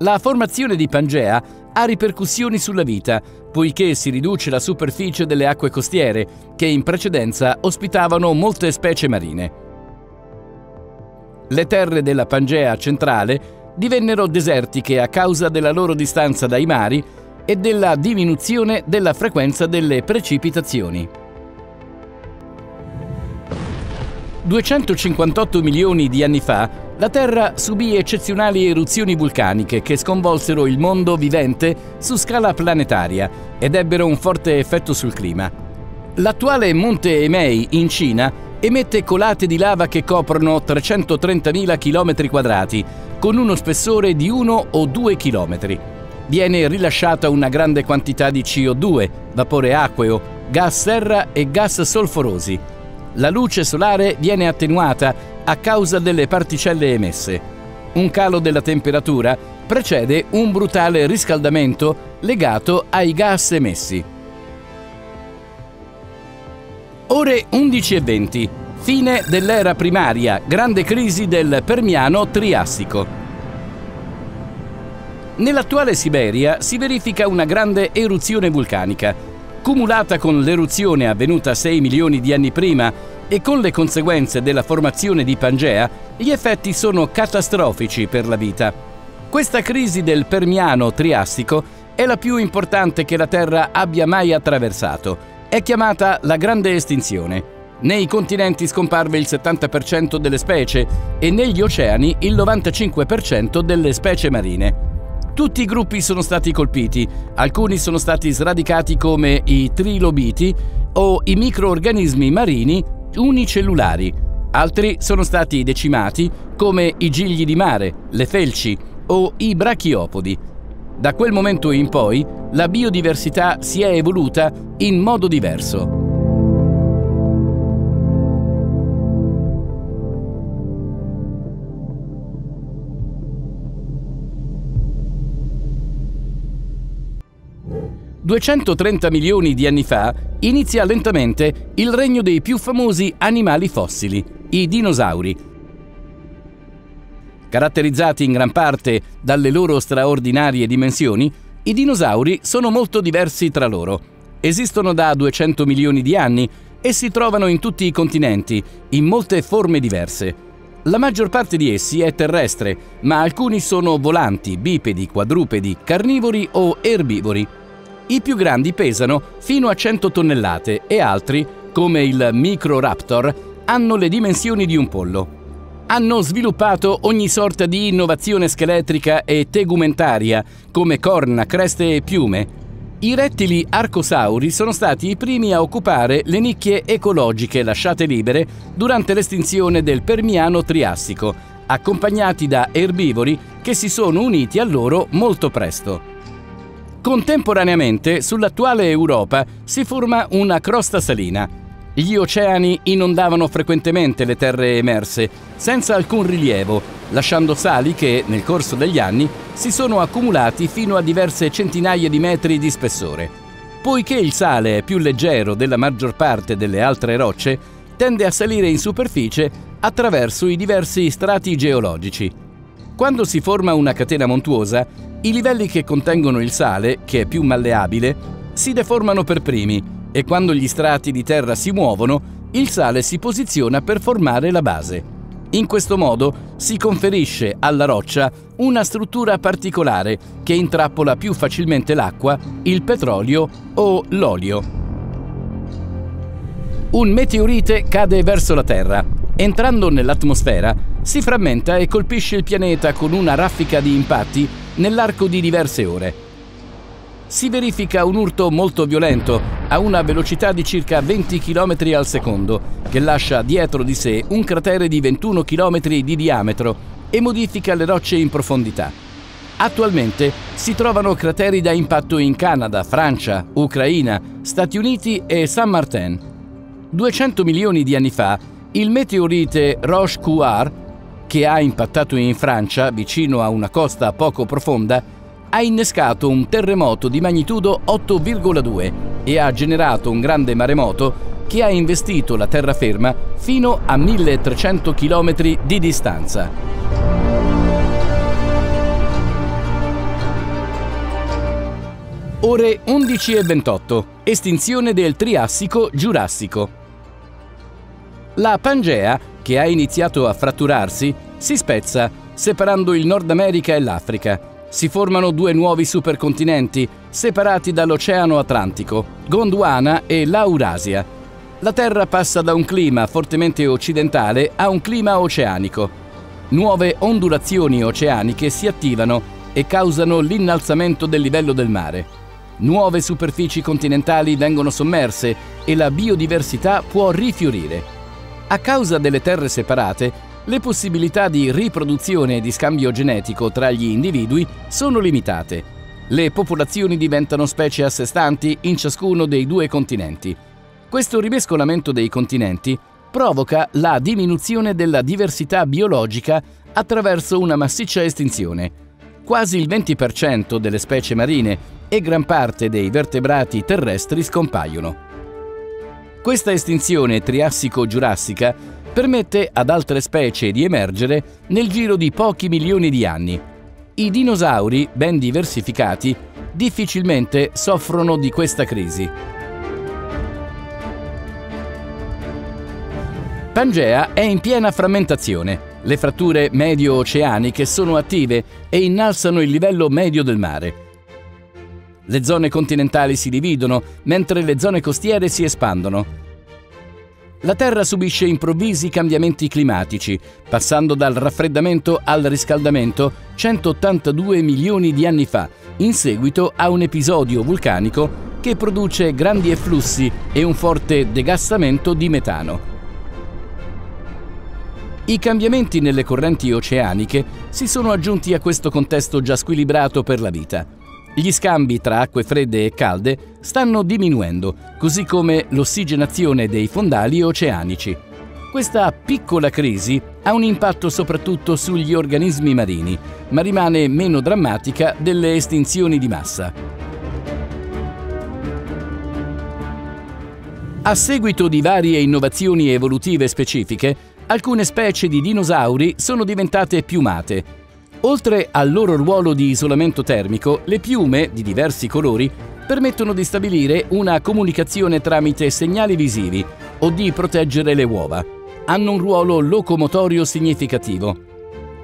Speaker 1: La formazione di Pangea ha ripercussioni sulla vita, poiché si riduce la superficie delle acque costiere, che in precedenza ospitavano molte specie marine. Le terre della Pangea centrale divennero desertiche a causa della loro distanza dai mari e della diminuzione della frequenza delle precipitazioni. 258 milioni di anni fa la Terra subì eccezionali eruzioni vulcaniche che sconvolsero il mondo vivente su scala planetaria ed ebbero un forte effetto sul clima. L'attuale Monte Emei in Cina emette colate di lava che coprono 330.000 km2, con uno spessore di 1 o 2 km. Viene rilasciata una grande quantità di CO2, vapore acqueo, gas serra e gas solforosi. La luce solare viene attenuata a causa delle particelle emesse. Un calo della temperatura precede un brutale riscaldamento legato ai gas emessi. Ore 11.20. Fine dell'era primaria, grande crisi del Permiano Triassico. Nell'attuale Siberia si verifica una grande eruzione vulcanica. Cumulata con l'eruzione avvenuta 6 milioni di anni prima e con le conseguenze della formazione di Pangea, gli effetti sono catastrofici per la vita. Questa crisi del Permiano Triassico è la più importante che la Terra abbia mai attraversato è chiamata la grande estinzione. Nei continenti scomparve il 70% delle specie e negli oceani il 95% delle specie marine. Tutti i gruppi sono stati colpiti, alcuni sono stati sradicati come i trilobiti o i microorganismi marini unicellulari, altri sono stati decimati come i gigli di mare, le felci o i brachiopodi. Da quel momento in poi la biodiversità si è evoluta in modo diverso. «230 milioni di anni fa inizia lentamente il regno dei più famosi animali fossili, i dinosauri, Caratterizzati in gran parte dalle loro straordinarie dimensioni, i dinosauri sono molto diversi tra loro. Esistono da 200 milioni di anni e si trovano in tutti i continenti, in molte forme diverse. La maggior parte di essi è terrestre, ma alcuni sono volanti, bipedi, quadrupedi, carnivori o erbivori. I più grandi pesano fino a 100 tonnellate e altri, come il Microraptor, hanno le dimensioni di un pollo hanno sviluppato ogni sorta di innovazione scheletrica e tegumentaria, come corna, creste e piume. I rettili arcosauri sono stati i primi a occupare le nicchie ecologiche lasciate libere durante l'estinzione del Permiano Triassico, accompagnati da erbivori che si sono uniti a loro molto presto. Contemporaneamente, sull'attuale Europa si forma una crosta salina. Gli oceani inondavano frequentemente le terre emerse, senza alcun rilievo, lasciando sali che, nel corso degli anni, si sono accumulati fino a diverse centinaia di metri di spessore. Poiché il sale è più leggero della maggior parte delle altre rocce, tende a salire in superficie attraverso i diversi strati geologici. Quando si forma una catena montuosa, i livelli che contengono il sale, che è più malleabile, si deformano per primi e quando gli strati di terra si muovono, il sale si posiziona per formare la base. In questo modo si conferisce alla roccia una struttura particolare che intrappola più facilmente l'acqua, il petrolio o l'olio. Un meteorite cade verso la Terra. Entrando nell'atmosfera, si frammenta e colpisce il pianeta con una raffica di impatti nell'arco di diverse ore. Si verifica un urto molto violento a una velocità di circa 20 km al secondo, che lascia dietro di sé un cratere di 21 km di diametro e modifica le rocce in profondità. Attualmente si trovano crateri da impatto in Canada, Francia, Ucraina, Stati Uniti e San Martin. 200 milioni di anni fa, il meteorite Roche-Couart, che ha impattato in Francia, vicino a una costa poco profonda, ha innescato un terremoto di magnitudo 8,2 e ha generato un grande maremoto che ha investito la terraferma fino a 1300 km di distanza. Ore 11.28. Estinzione del Triassico-Giurassico. La Pangea, che ha iniziato a fratturarsi, si spezza, separando il Nord America e l'Africa. Si formano due nuovi supercontinenti, separati dall'Oceano Atlantico, Gondwana e l'Aurasia. La Terra passa da un clima fortemente occidentale a un clima oceanico. Nuove ondulazioni oceaniche si attivano e causano l'innalzamento del livello del mare. Nuove superfici continentali vengono sommerse e la biodiversità può rifiorire. A causa delle terre separate, le possibilità di riproduzione e di scambio genetico tra gli individui sono limitate. Le popolazioni diventano specie a sé stanti in ciascuno dei due continenti. Questo rimescolamento dei continenti provoca la diminuzione della diversità biologica attraverso una massiccia estinzione. Quasi il 20% delle specie marine e gran parte dei vertebrati terrestri scompaiono. Questa estinzione triassico-giurassica permette ad altre specie di emergere nel giro di pochi milioni di anni. I dinosauri, ben diversificati, difficilmente soffrono di questa crisi. Pangea è in piena frammentazione. Le fratture medio-oceaniche sono attive e innalzano il livello medio del mare. Le zone continentali si dividono, mentre le zone costiere si espandono. La Terra subisce improvvisi cambiamenti climatici, passando dal raffreddamento al riscaldamento 182 milioni di anni fa, in seguito a un episodio vulcanico che produce grandi efflussi e un forte degassamento di metano. I cambiamenti nelle correnti oceaniche si sono aggiunti a questo contesto già squilibrato per la vita. Gli scambi tra acque fredde e calde stanno diminuendo, così come l'ossigenazione dei fondali oceanici. Questa piccola crisi ha un impatto soprattutto sugli organismi marini, ma rimane meno drammatica delle estinzioni di massa. A seguito di varie innovazioni evolutive specifiche, alcune specie di dinosauri sono diventate piumate Oltre al loro ruolo di isolamento termico, le piume, di diversi colori, permettono di stabilire una comunicazione tramite segnali visivi o di proteggere le uova. Hanno un ruolo locomotorio significativo.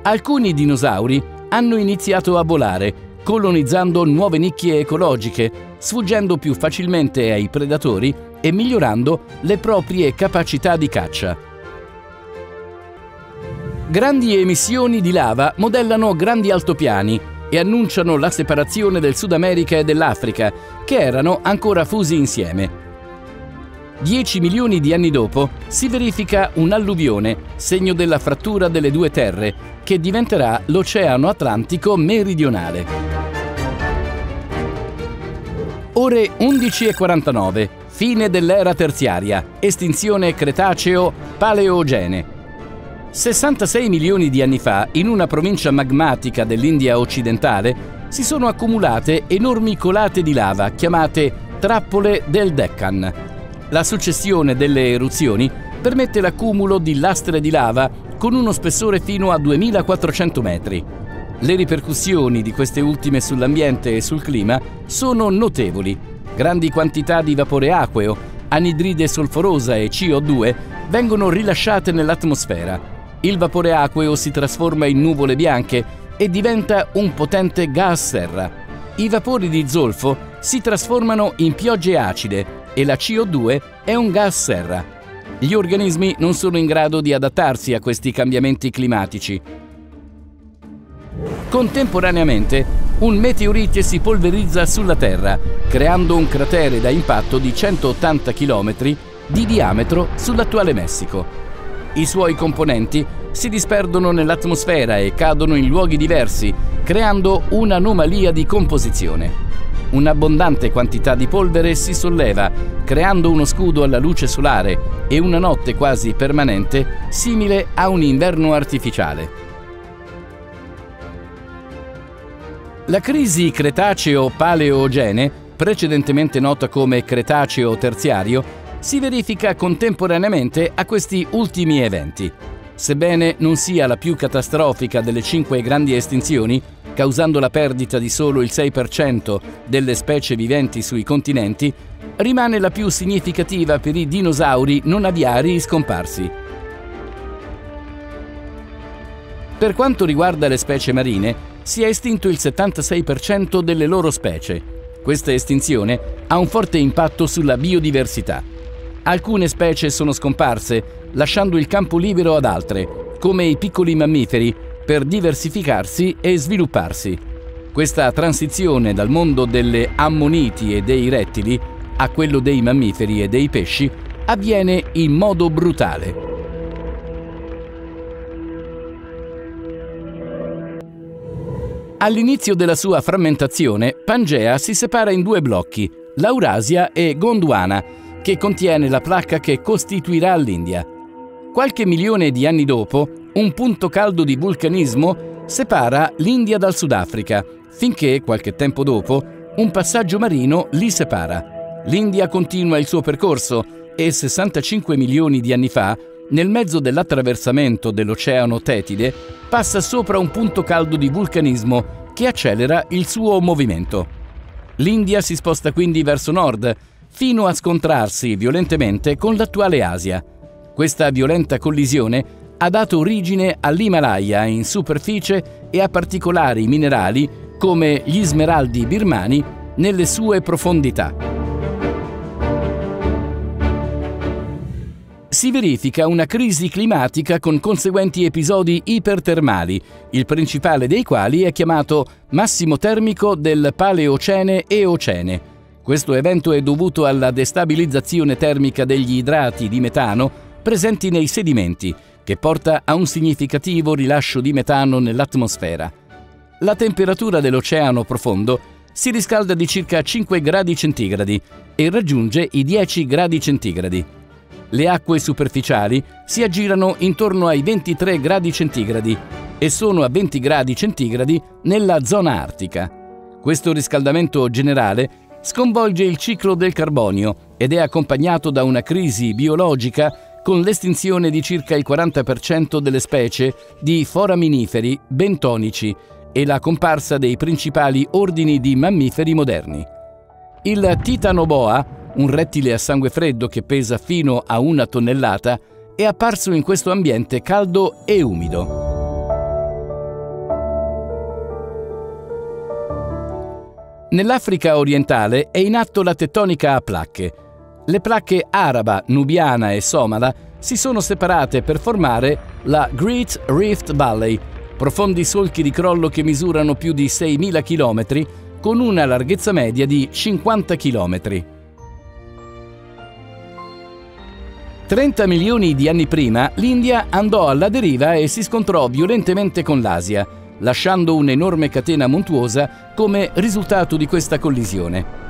Speaker 1: Alcuni dinosauri hanno iniziato a volare, colonizzando nuove nicchie ecologiche, sfuggendo più facilmente ai predatori e migliorando le proprie capacità di caccia. Grandi emissioni di lava modellano grandi altopiani, e annunciano la separazione del Sud America e dell'Africa, che erano ancora fusi insieme. Dieci milioni di anni dopo si verifica un'alluvione, segno della frattura delle due terre, che diventerà l'Oceano Atlantico meridionale. Ore 11.49, fine dell'era terziaria, estinzione Cretaceo-Paleogene. 66 milioni di anni fa, in una provincia magmatica dell'India occidentale, si sono accumulate enormi colate di lava chiamate trappole del Deccan. La successione delle eruzioni permette l'accumulo di lastre di lava con uno spessore fino a 2400 metri. Le ripercussioni di queste ultime sull'ambiente e sul clima sono notevoli. Grandi quantità di vapore acqueo, anidride solforosa e CO2 vengono rilasciate nell'atmosfera. Il vapore acqueo si trasforma in nuvole bianche e diventa un potente gas serra. I vapori di zolfo si trasformano in piogge acide e la CO2 è un gas serra. Gli organismi non sono in grado di adattarsi a questi cambiamenti climatici. Contemporaneamente, un meteorite si polverizza sulla Terra, creando un cratere da impatto di 180 km di diametro sull'attuale Messico. I suoi componenti si disperdono nell'atmosfera e cadono in luoghi diversi, creando un'anomalia di composizione un'abbondante quantità di polvere si solleva, creando uno scudo alla luce solare e una notte quasi permanente simile a un inverno artificiale. La crisi Cretaceo-Paleogene, precedentemente nota come Cretaceo terziario, si verifica contemporaneamente a questi ultimi eventi. Sebbene non sia la più catastrofica delle cinque grandi estinzioni, causando la perdita di solo il 6% delle specie viventi sui continenti, rimane la più significativa per i dinosauri non aviari scomparsi. Per quanto riguarda le specie marine, si è estinto il 76% delle loro specie. Questa estinzione ha un forte impatto sulla biodiversità. Alcune specie sono scomparse, lasciando il campo libero ad altre, come i piccoli mammiferi, per diversificarsi e svilupparsi. Questa transizione dal mondo delle ammoniti e dei rettili a quello dei mammiferi e dei pesci avviene in modo brutale. All'inizio della sua frammentazione, Pangea si separa in due blocchi, l'Aurasia e Gondwana, che contiene la placca che costituirà l'India. Qualche milione di anni dopo, un punto caldo di vulcanismo separa l'India dal Sudafrica, finché, qualche tempo dopo, un passaggio marino li separa. L'India continua il suo percorso e 65 milioni di anni fa, nel mezzo dell'attraversamento dell'Oceano Tetide, passa sopra un punto caldo di vulcanismo che accelera il suo movimento. L'India si sposta quindi verso nord, fino a scontrarsi violentemente con l'attuale Asia. Questa violenta collisione ha dato origine all'Himalaya in superficie e a particolari minerali come gli smeraldi birmani nelle sue profondità. Si verifica una crisi climatica con conseguenti episodi ipertermali, il principale dei quali è chiamato massimo termico del Paleocene e Ocene. Questo evento è dovuto alla destabilizzazione termica degli idrati di metano presenti nei sedimenti, che porta a un significativo rilascio di metano nell'atmosfera. La temperatura dell'oceano profondo si riscalda di circa 5 gradi centigradi e raggiunge i 10 gradi centigradi. Le acque superficiali si aggirano intorno ai 23 gradi centigradi e sono a 20 gradi centigradi nella zona artica. Questo riscaldamento generale sconvolge il ciclo del carbonio ed è accompagnato da una crisi biologica con l'estinzione di circa il 40% delle specie di foraminiferi bentonici e la comparsa dei principali ordini di mammiferi moderni. Il titanoboa, un rettile a sangue freddo che pesa fino a una tonnellata, è apparso in questo ambiente caldo e umido. Nell'Africa orientale è in atto la tettonica a placche, le placche araba, nubiana e somala si sono separate per formare la Great Rift Valley, profondi solchi di crollo che misurano più di 6.000 km con una larghezza media di 50 km. 30 milioni di anni prima l'India andò alla deriva e si scontrò violentemente con l'Asia, lasciando un'enorme catena montuosa come risultato di questa collisione.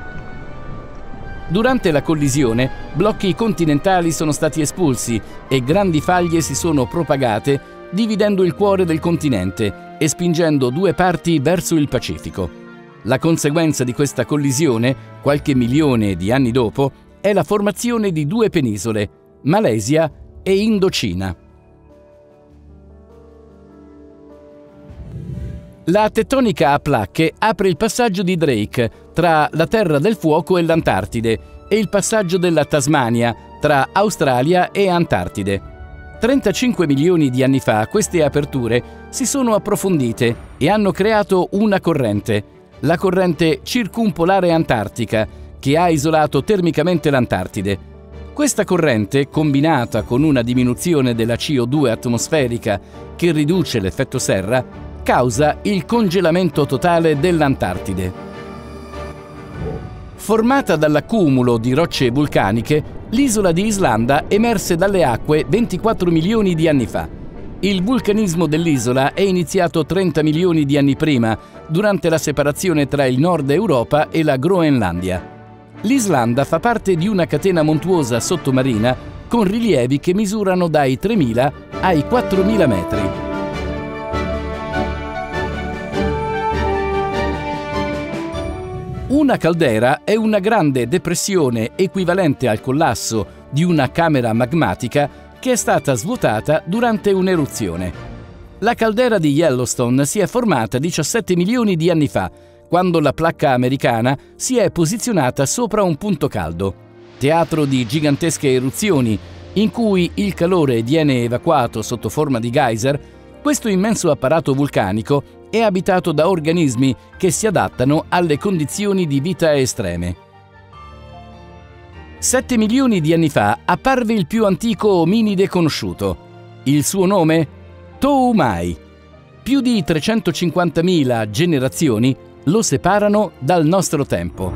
Speaker 1: Durante la collisione, blocchi continentali sono stati espulsi e grandi faglie si sono propagate, dividendo il cuore del continente e spingendo due parti verso il Pacifico. La conseguenza di questa collisione, qualche milione di anni dopo, è la formazione di due penisole, Malesia e Indocina. La tettonica a placche apre il passaggio di Drake tra la Terra del Fuoco e l'Antartide e il passaggio della Tasmania tra Australia e Antartide. 35 milioni di anni fa queste aperture si sono approfondite e hanno creato una corrente, la corrente circumpolare antartica, che ha isolato termicamente l'Antartide. Questa corrente, combinata con una diminuzione della CO2 atmosferica che riduce l'effetto serra, causa il congelamento totale dell'Antartide. Formata dall'accumulo di rocce vulcaniche, l'isola di Islanda emerse dalle acque 24 milioni di anni fa. Il vulcanismo dell'isola è iniziato 30 milioni di anni prima, durante la separazione tra il nord Europa e la Groenlandia. L'Islanda fa parte di una catena montuosa sottomarina con rilievi che misurano dai 3.000 ai 4.000 metri. Una caldera è una grande depressione equivalente al collasso di una camera magmatica che è stata svuotata durante un'eruzione. La caldera di Yellowstone si è formata 17 milioni di anni fa, quando la placca americana si è posizionata sopra un punto caldo, teatro di gigantesche eruzioni, in cui il calore viene evacuato sotto forma di geyser, questo immenso apparato vulcanico è abitato da organismi che si adattano alle condizioni di vita estreme. Sette milioni di anni fa apparve il più antico ominide conosciuto. Il suo nome? Toumai. Più di 350.000 generazioni lo separano dal nostro tempo.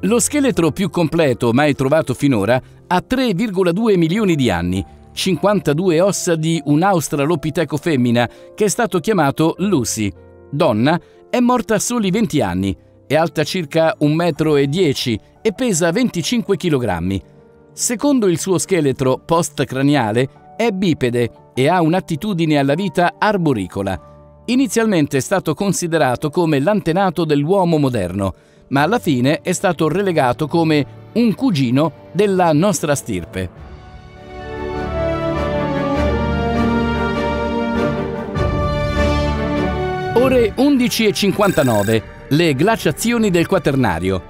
Speaker 1: Lo scheletro più completo mai trovato finora ha 3,2 milioni di anni 52 ossa di un australopiteco femmina che è stato chiamato Lucy. Donna, è morta a soli 20 anni, è alta circa 1,10 m e pesa 25 kg. Secondo il suo scheletro postcraniale, è bipede e ha un'attitudine alla vita arboricola. Inizialmente è stato considerato come l'antenato dell'uomo moderno, ma alla fine è stato relegato come un cugino della nostra stirpe. Ore 11.59. Le glaciazioni del Quaternario.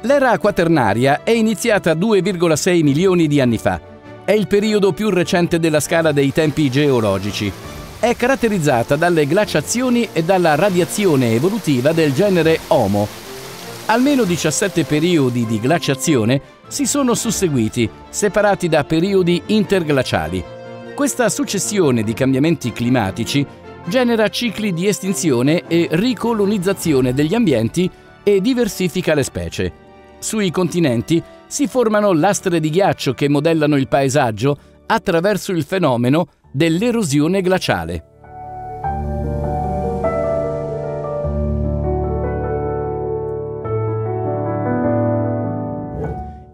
Speaker 1: L'era quaternaria è iniziata 2,6 milioni di anni fa. È il periodo più recente della scala dei tempi geologici. È caratterizzata dalle glaciazioni e dalla radiazione evolutiva del genere Homo. Almeno 17 periodi di glaciazione si sono susseguiti, separati da periodi interglaciali. Questa successione di cambiamenti climatici genera cicli di estinzione e ricolonizzazione degli ambienti e diversifica le specie. Sui continenti si formano lastre di ghiaccio che modellano il paesaggio attraverso il fenomeno dell'erosione glaciale.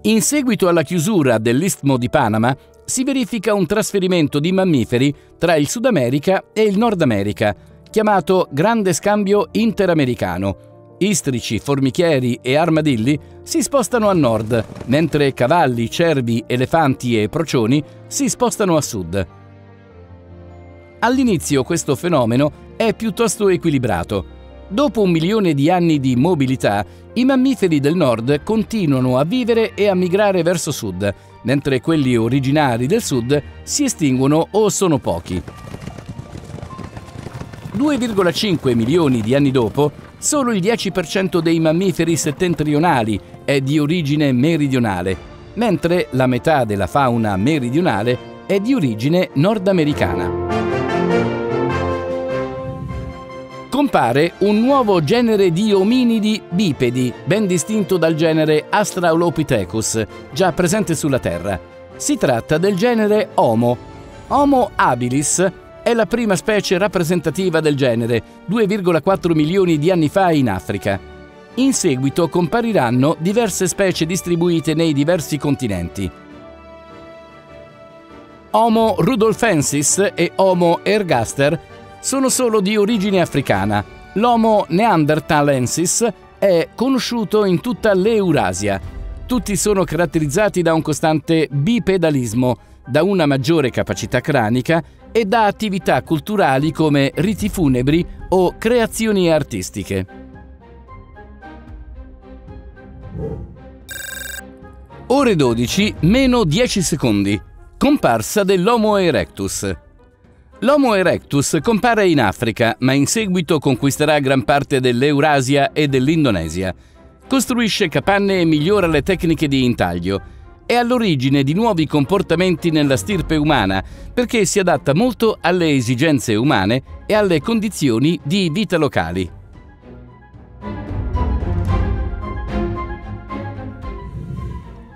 Speaker 1: In seguito alla chiusura dell'Istmo di Panama, si verifica un trasferimento di mammiferi tra il Sud America e il Nord America, chiamato Grande Scambio Interamericano. Istrici, formichieri e armadilli si spostano a nord, mentre cavalli, cervi, elefanti e procioni si spostano a sud. All'inizio questo fenomeno è piuttosto equilibrato. Dopo un milione di anni di mobilità, i mammiferi del nord continuano a vivere e a migrare verso sud, mentre quelli originari del sud si estinguono o sono pochi. 2,5 milioni di anni dopo, solo il 10% dei mammiferi settentrionali è di origine meridionale, mentre la metà della fauna meridionale è di origine nordamericana. Compare un nuovo genere di ominidi bipedi, ben distinto dal genere Australopithecus, già presente sulla Terra. Si tratta del genere Homo. Homo habilis è la prima specie rappresentativa del genere, 2,4 milioni di anni fa in Africa. In seguito compariranno diverse specie distribuite nei diversi continenti. Homo rudolfensis e Homo ergaster sono solo di origine africana. L'Homo neanderthalensis è conosciuto in tutta l'Eurasia. Tutti sono caratterizzati da un costante bipedalismo, da una maggiore capacità cranica e da attività culturali come riti funebri o creazioni artistiche. Ore 12 meno 10 secondi. Comparsa dell'Homo erectus. L'Homo erectus compare in Africa, ma in seguito conquisterà gran parte dell'Eurasia e dell'Indonesia. Costruisce capanne e migliora le tecniche di intaglio. È all'origine di nuovi comportamenti nella stirpe umana perché si adatta molto alle esigenze umane e alle condizioni di vita locali.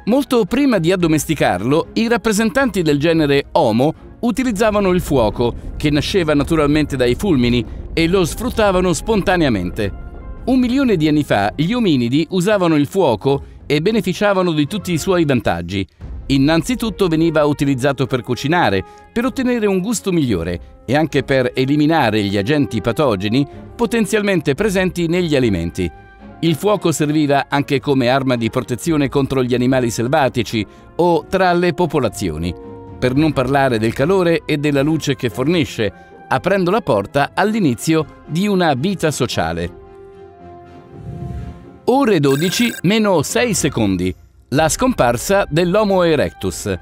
Speaker 1: Molto prima di addomesticarlo, i rappresentanti del genere Homo utilizzavano il fuoco, che nasceva naturalmente dai fulmini, e lo sfruttavano spontaneamente. Un milione di anni fa gli ominidi usavano il fuoco e beneficiavano di tutti i suoi vantaggi. Innanzitutto veniva utilizzato per cucinare, per ottenere un gusto migliore e anche per eliminare gli agenti patogeni potenzialmente presenti negli alimenti. Il fuoco serviva anche come arma di protezione contro gli animali selvatici o tra le popolazioni, per non parlare del calore e della luce che fornisce, aprendo la porta all'inizio di una vita sociale. Ore 12 meno 6 secondi. La scomparsa dell'Homo erectus.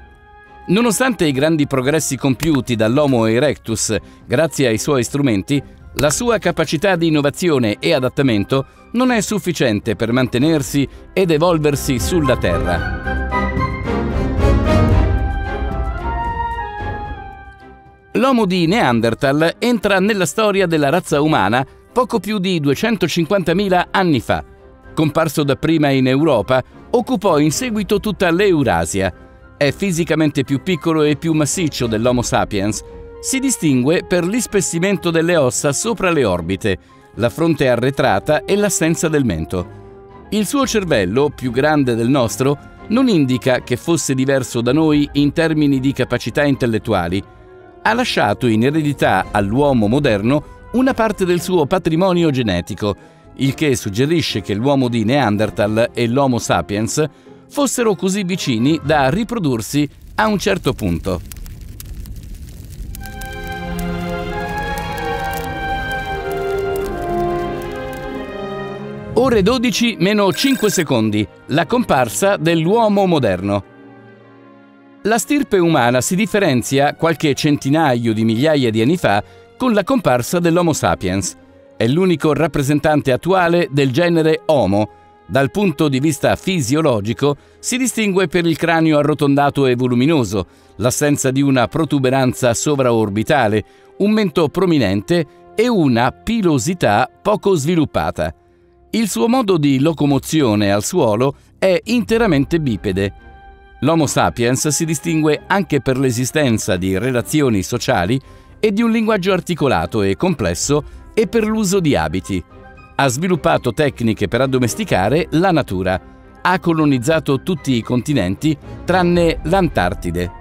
Speaker 1: Nonostante i grandi progressi compiuti dall'Homo erectus grazie ai suoi strumenti, la sua capacità di innovazione e adattamento non è sufficiente per mantenersi ed evolversi sulla Terra. L'uomo di Neanderthal entra nella storia della razza umana poco più di 250.000 anni fa. Comparso dapprima in Europa, occupò in seguito tutta l'Eurasia. È fisicamente più piccolo e più massiccio dell'Homo sapiens si distingue per l'ispessimento delle ossa sopra le orbite, la fronte arretrata e l'assenza del mento. Il suo cervello, più grande del nostro, non indica che fosse diverso da noi in termini di capacità intellettuali. Ha lasciato in eredità all'uomo moderno una parte del suo patrimonio genetico, il che suggerisce che l'uomo di Neanderthal e l'Homo sapiens fossero così vicini da riprodursi a un certo punto. Ore 12 meno 5 secondi. La comparsa dell'uomo moderno. La stirpe umana si differenzia qualche centinaio di migliaia di anni fa con la comparsa dell'Homo sapiens. È l'unico rappresentante attuale del genere Homo. Dal punto di vista fisiologico si distingue per il cranio arrotondato e voluminoso, l'assenza di una protuberanza sovraorbitale, un mento prominente e una pilosità poco sviluppata. Il suo modo di locomozione al suolo è interamente bipede. L'Homo sapiens si distingue anche per l'esistenza di relazioni sociali e di un linguaggio articolato e complesso e per l'uso di abiti. Ha sviluppato tecniche per addomesticare la natura. Ha colonizzato tutti i continenti tranne l'Antartide.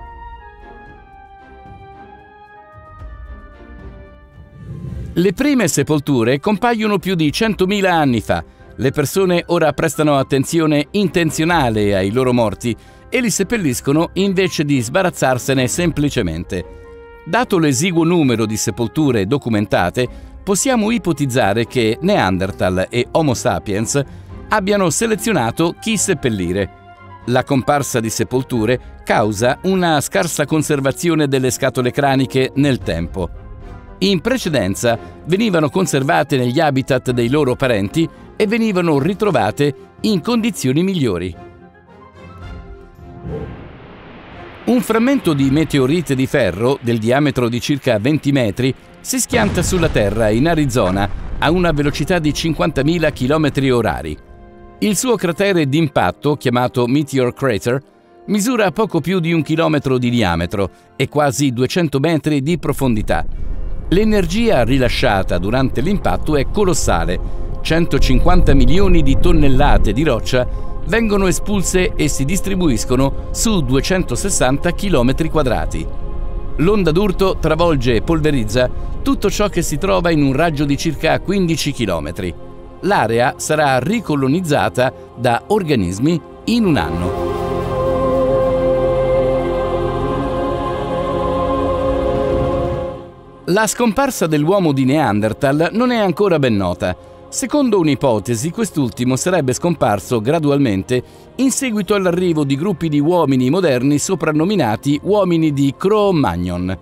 Speaker 1: Le prime sepolture compaiono più di 100.000 anni fa. Le persone ora prestano attenzione intenzionale ai loro morti e li seppelliscono invece di sbarazzarsene semplicemente. Dato l'esiguo numero di sepolture documentate, possiamo ipotizzare che Neanderthal e Homo sapiens abbiano selezionato chi seppellire. La comparsa di sepolture causa una scarsa conservazione delle scatole craniche nel tempo. In precedenza venivano conservate negli habitat dei loro parenti e venivano ritrovate in condizioni migliori. Un frammento di meteorite di ferro, del diametro di circa 20 metri, si schianta sulla Terra in Arizona a una velocità di 50.000 km orari. Il suo cratere d'impatto, chiamato Meteor Crater, misura poco più di un chilometro di diametro e quasi 200 metri di profondità. L'energia rilasciata durante l'impatto è colossale. 150 milioni di tonnellate di roccia vengono espulse e si distribuiscono su 260 km quadrati. L'onda d'urto travolge e polverizza tutto ciò che si trova in un raggio di circa 15 km. L'area sarà ricolonizzata da organismi in un anno. La scomparsa dell'uomo di Neanderthal non è ancora ben nota. Secondo un'ipotesi, quest'ultimo sarebbe scomparso gradualmente in seguito all'arrivo di gruppi di uomini moderni soprannominati uomini di Cro-Magnon.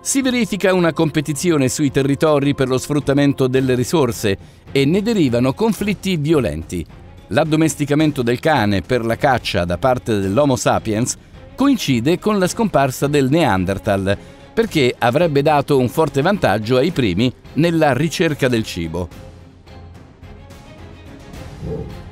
Speaker 1: Si verifica una competizione sui territori per lo sfruttamento delle risorse e ne derivano conflitti violenti. L'addomesticamento del cane per la caccia da parte dell'Homo sapiens coincide con la scomparsa del Neanderthal, perché avrebbe dato un forte vantaggio ai primi nella ricerca del cibo.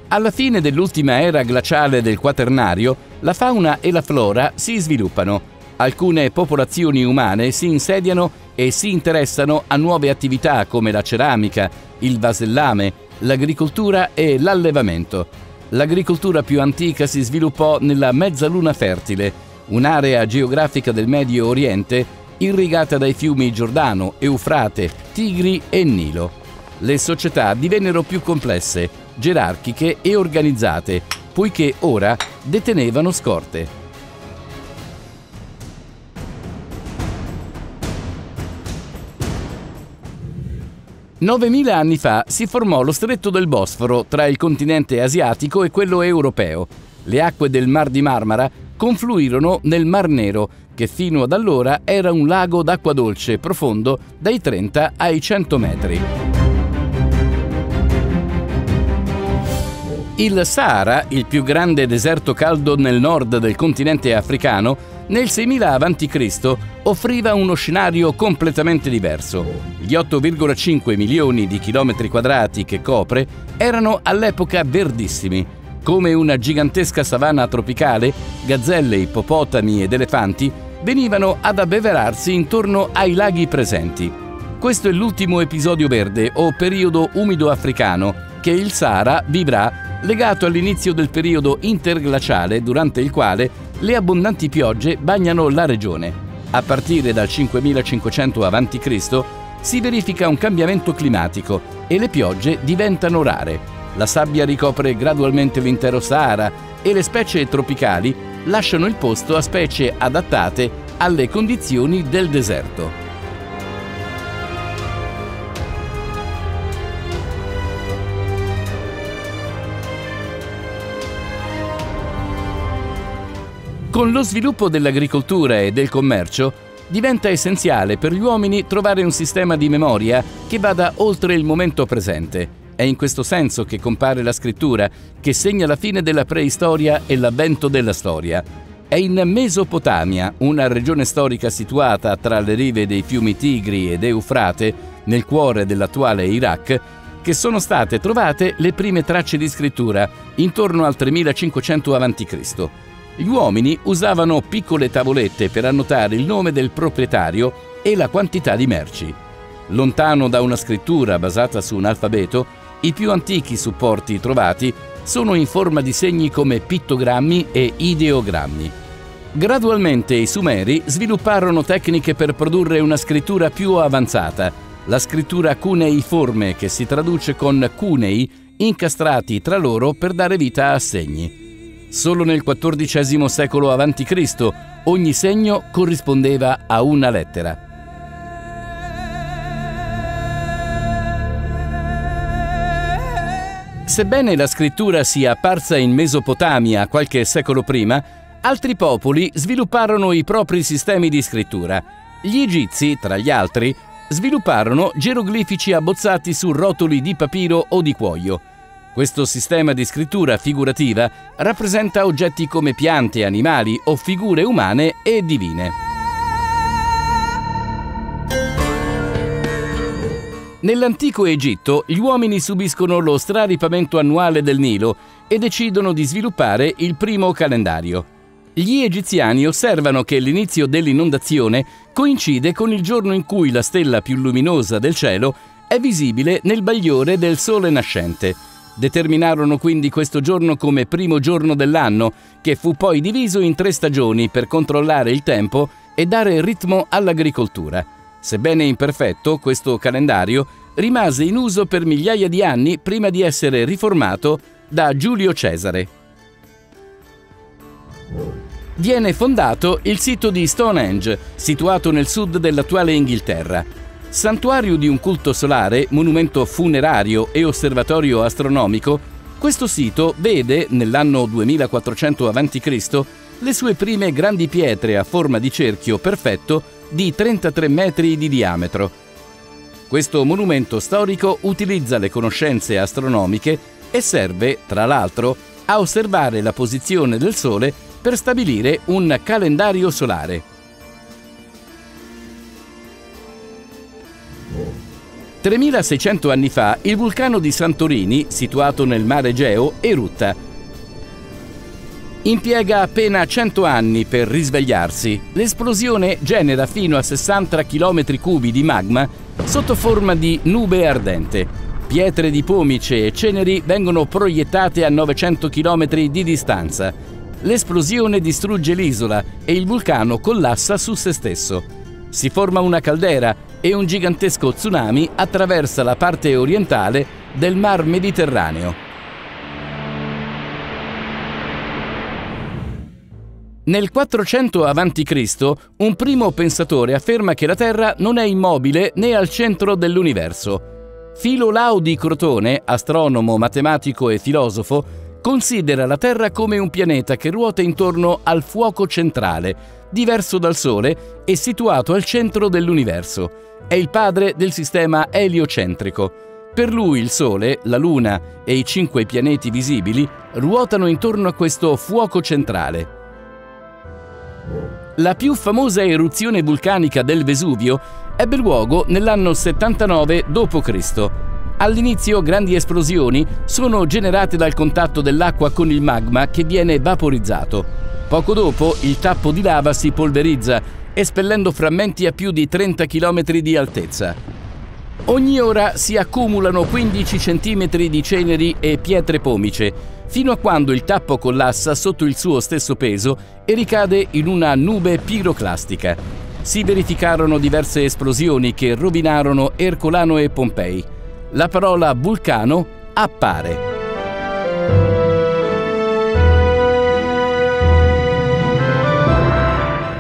Speaker 1: Alla fine dell'ultima era glaciale del Quaternario, la fauna e la flora si sviluppano. Alcune popolazioni umane si insediano e si interessano a nuove attività come la ceramica, il vasellame, l'agricoltura e l'allevamento. L'agricoltura più antica si sviluppò nella Mezzaluna Fertile, un'area geografica del Medio Oriente irrigata dai fiumi Giordano, Eufrate, Tigri e Nilo. Le società divennero più complesse gerarchiche e organizzate, poiché ora detenevano scorte. Novemila anni fa si formò lo stretto del Bosforo tra il continente asiatico e quello europeo. Le acque del Mar di Marmara confluirono nel Mar Nero, che fino ad allora era un lago d'acqua dolce profondo dai 30 ai 100 metri. Il Sahara, il più grande deserto caldo nel nord del continente africano, nel 6000 a.C. offriva uno scenario completamente diverso. Gli 8,5 milioni di chilometri quadrati che copre erano all'epoca verdissimi. Come una gigantesca savana tropicale, gazzelle, ippopotami ed elefanti venivano ad abbeverarsi intorno ai laghi presenti. Questo è l'ultimo episodio verde o periodo umido africano che il Sahara vivrà legato all'inizio del periodo interglaciale durante il quale le abbondanti piogge bagnano la regione. A partire dal 5500 a.C. si verifica un cambiamento climatico e le piogge diventano rare. La sabbia ricopre gradualmente l'intero Sahara e le specie tropicali lasciano il posto a specie adattate alle condizioni del deserto. Con lo sviluppo dell'agricoltura e del commercio, diventa essenziale per gli uomini trovare un sistema di memoria che vada oltre il momento presente. È in questo senso che compare la scrittura, che segna la fine della preistoria e l'avvento della storia. È in Mesopotamia, una regione storica situata tra le rive dei fiumi Tigri ed Eufrate, nel cuore dell'attuale Iraq, che sono state trovate le prime tracce di scrittura, intorno al 3500 a.C. Gli uomini usavano piccole tavolette per annotare il nome del proprietario e la quantità di merci. Lontano da una scrittura basata su un alfabeto, i più antichi supporti trovati sono in forma di segni come pittogrammi e ideogrammi. Gradualmente i Sumeri svilupparono tecniche per produrre una scrittura più avanzata, la scrittura cuneiforme che si traduce con cunei incastrati tra loro per dare vita a segni. Solo nel XIV secolo a.C. ogni segno corrispondeva a una lettera. Sebbene la scrittura sia apparsa in Mesopotamia qualche secolo prima, altri popoli svilupparono i propri sistemi di scrittura. Gli egizi, tra gli altri, svilupparono geroglifici abbozzati su rotoli di papiro o di cuoio. Questo sistema di scrittura figurativa rappresenta oggetti come piante, animali o figure umane e divine. Nell'antico Egitto gli uomini subiscono lo straripamento annuale del Nilo e decidono di sviluppare il primo calendario. Gli egiziani osservano che l'inizio dell'inondazione coincide con il giorno in cui la stella più luminosa del cielo è visibile nel bagliore del sole nascente. Determinarono quindi questo giorno come primo giorno dell'anno, che fu poi diviso in tre stagioni per controllare il tempo e dare ritmo all'agricoltura. Sebbene imperfetto, questo calendario rimase in uso per migliaia di anni prima di essere riformato da Giulio Cesare. Viene fondato il sito di Stonehenge, situato nel sud dell'attuale Inghilterra. Santuario di un culto solare, monumento funerario e osservatorio astronomico, questo sito vede, nell'anno 2400 a.C., le sue prime grandi pietre a forma di cerchio perfetto di 33 metri di diametro. Questo monumento storico utilizza le conoscenze astronomiche e serve, tra l'altro, a osservare la posizione del Sole per stabilire un calendario solare. 3600 anni fa il vulcano di Santorini, situato nel mare Egeo, erutta. Impiega appena 100 anni per risvegliarsi. L'esplosione genera fino a 60 km cubi di magma sotto forma di nube ardente. Pietre di pomice e ceneri vengono proiettate a 900 km di distanza. L'esplosione distrugge l'isola e il vulcano collassa su se stesso si forma una caldera e un gigantesco tsunami attraversa la parte orientale del Mar Mediterraneo. Nel 400 a.C. un primo pensatore afferma che la Terra non è immobile né al centro dell'universo. Filolao di Crotone, astronomo, matematico e filosofo, considera la Terra come un pianeta che ruota intorno al fuoco centrale, diverso dal Sole e situato al centro dell'universo. È il padre del sistema eliocentrico. Per lui il Sole, la Luna e i cinque pianeti visibili ruotano intorno a questo fuoco centrale. La più famosa eruzione vulcanica del Vesuvio ebbe luogo nell'anno 79 d.C. All'inizio grandi esplosioni sono generate dal contatto dell'acqua con il magma che viene vaporizzato. Poco dopo il tappo di lava si polverizza, espellendo frammenti a più di 30 km di altezza. Ogni ora si accumulano 15 cm di ceneri e pietre pomice, fino a quando il tappo collassa sotto il suo stesso peso e ricade in una nube piroclastica. Si verificarono diverse esplosioni che rovinarono Ercolano e Pompei. La parola vulcano appare.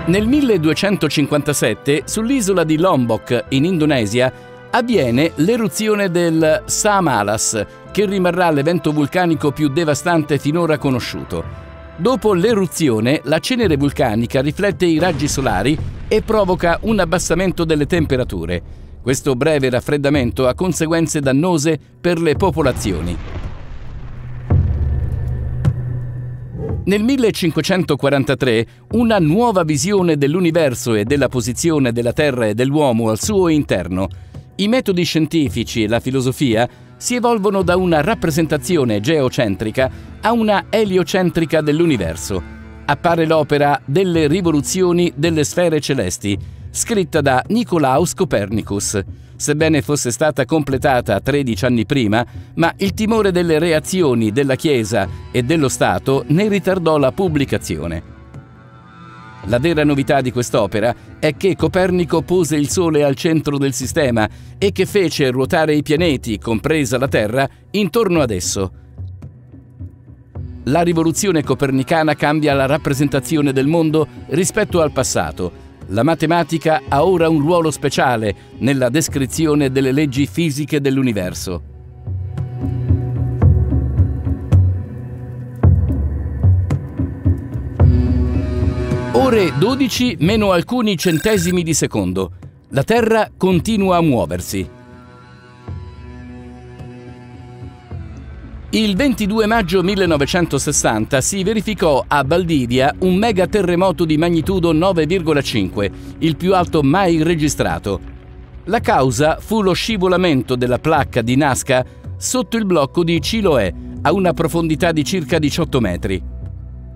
Speaker 1: Nel 1257, sull'isola di Lombok, in Indonesia, avviene l'eruzione del Samalas, che rimarrà l'evento vulcanico più devastante finora conosciuto. Dopo l'eruzione, la cenere vulcanica riflette i raggi solari e provoca un abbassamento delle temperature. Questo breve raffreddamento ha conseguenze dannose per le popolazioni. Nel 1543 una nuova visione dell'universo e della posizione della Terra e dell'uomo al suo interno. I metodi scientifici e la filosofia si evolvono da una rappresentazione geocentrica a una eliocentrica dell'universo. Appare l'opera Delle rivoluzioni delle sfere celesti, scritta da Nicolaus Copernicus sebbene fosse stata completata 13 anni prima, ma il timore delle reazioni della Chiesa e dello Stato ne ritardò la pubblicazione. La vera novità di quest'opera è che Copernico pose il Sole al centro del sistema e che fece ruotare i pianeti, compresa la Terra, intorno ad esso. La rivoluzione copernicana cambia la rappresentazione del mondo rispetto al passato la matematica ha ora un ruolo speciale nella descrizione delle leggi fisiche dell'universo. Ore 12 meno alcuni centesimi di secondo. La Terra continua a muoversi. Il 22 maggio 1960 si verificò a Valdivia un megaterremoto di magnitudo 9,5, il più alto mai registrato. La causa fu lo scivolamento della placca di Nazca sotto il blocco di Chiloé, a una profondità di circa 18 metri.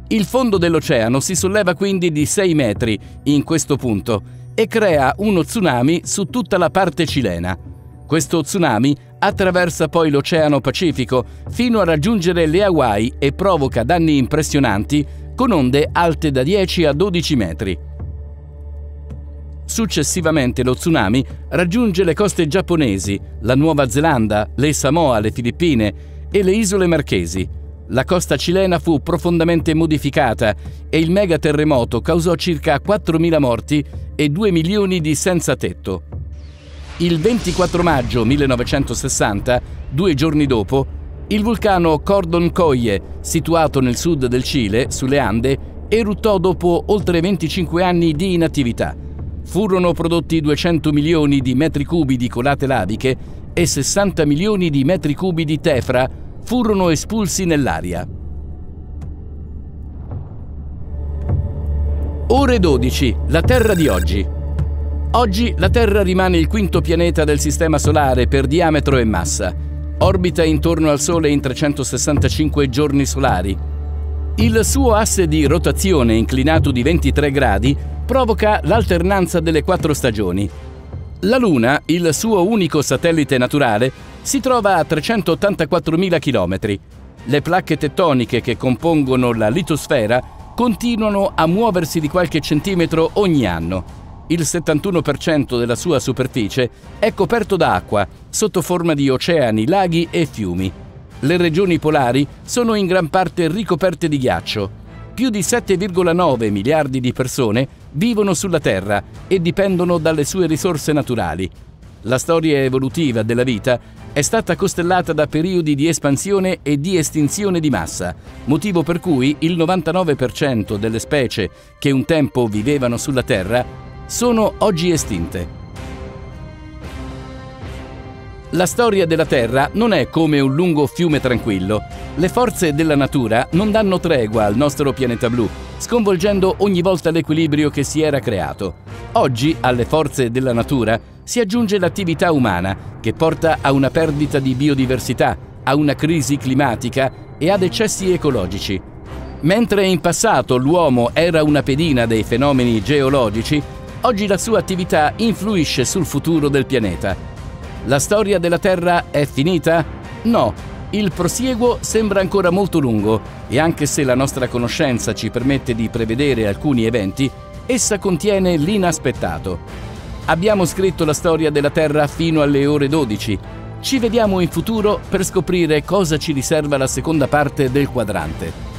Speaker 1: Il fondo dell'oceano si solleva quindi di 6 metri in questo punto e crea uno tsunami su tutta la parte cilena. Questo tsunami attraversa poi l'Oceano Pacifico fino a raggiungere le Hawaii e provoca danni impressionanti con onde alte da 10 a 12 metri. Successivamente lo tsunami raggiunge le coste giapponesi, la Nuova Zelanda, le Samoa, le Filippine e le isole Marchesi. La costa cilena fu profondamente modificata e il megaterremoto causò circa 4.000 morti e 2 milioni di senza tetto. Il 24 maggio 1960, due giorni dopo, il vulcano Cordon Coye, situato nel sud del Cile, sulle Ande, eruttò dopo oltre 25 anni di inattività. Furono prodotti 200 milioni di metri cubi di colate laviche e 60 milioni di metri cubi di tefra furono espulsi nell'aria. Ore 12. La Terra di oggi. Oggi la Terra rimane il quinto pianeta del Sistema Solare per diametro e massa. Orbita intorno al Sole in 365 giorni solari. Il suo asse di rotazione inclinato di 23 gradi provoca l'alternanza delle quattro stagioni. La Luna, il suo unico satellite naturale, si trova a 384.000 km. Le placche tettoniche che compongono la litosfera continuano a muoversi di qualche centimetro ogni anno il 71% della sua superficie è coperto da acqua, sotto forma di oceani, laghi e fiumi. Le regioni polari sono in gran parte ricoperte di ghiaccio. Più di 7,9 miliardi di persone vivono sulla Terra e dipendono dalle sue risorse naturali. La storia evolutiva della vita è stata costellata da periodi di espansione e di estinzione di massa, motivo per cui il 99% delle specie che un tempo vivevano sulla Terra sono oggi estinte. La storia della Terra non è come un lungo fiume tranquillo. Le forze della natura non danno tregua al nostro pianeta blu, sconvolgendo ogni volta l'equilibrio che si era creato. Oggi alle forze della natura si aggiunge l'attività umana, che porta a una perdita di biodiversità, a una crisi climatica e ad eccessi ecologici. Mentre in passato l'uomo era una pedina dei fenomeni geologici, Oggi la sua attività influisce sul futuro del pianeta. La storia della Terra è finita? No, il prosieguo sembra ancora molto lungo e anche se la nostra conoscenza ci permette di prevedere alcuni eventi, essa contiene l'inaspettato. Abbiamo scritto la storia della Terra fino alle ore 12. Ci vediamo in futuro per scoprire cosa ci riserva la seconda parte del quadrante.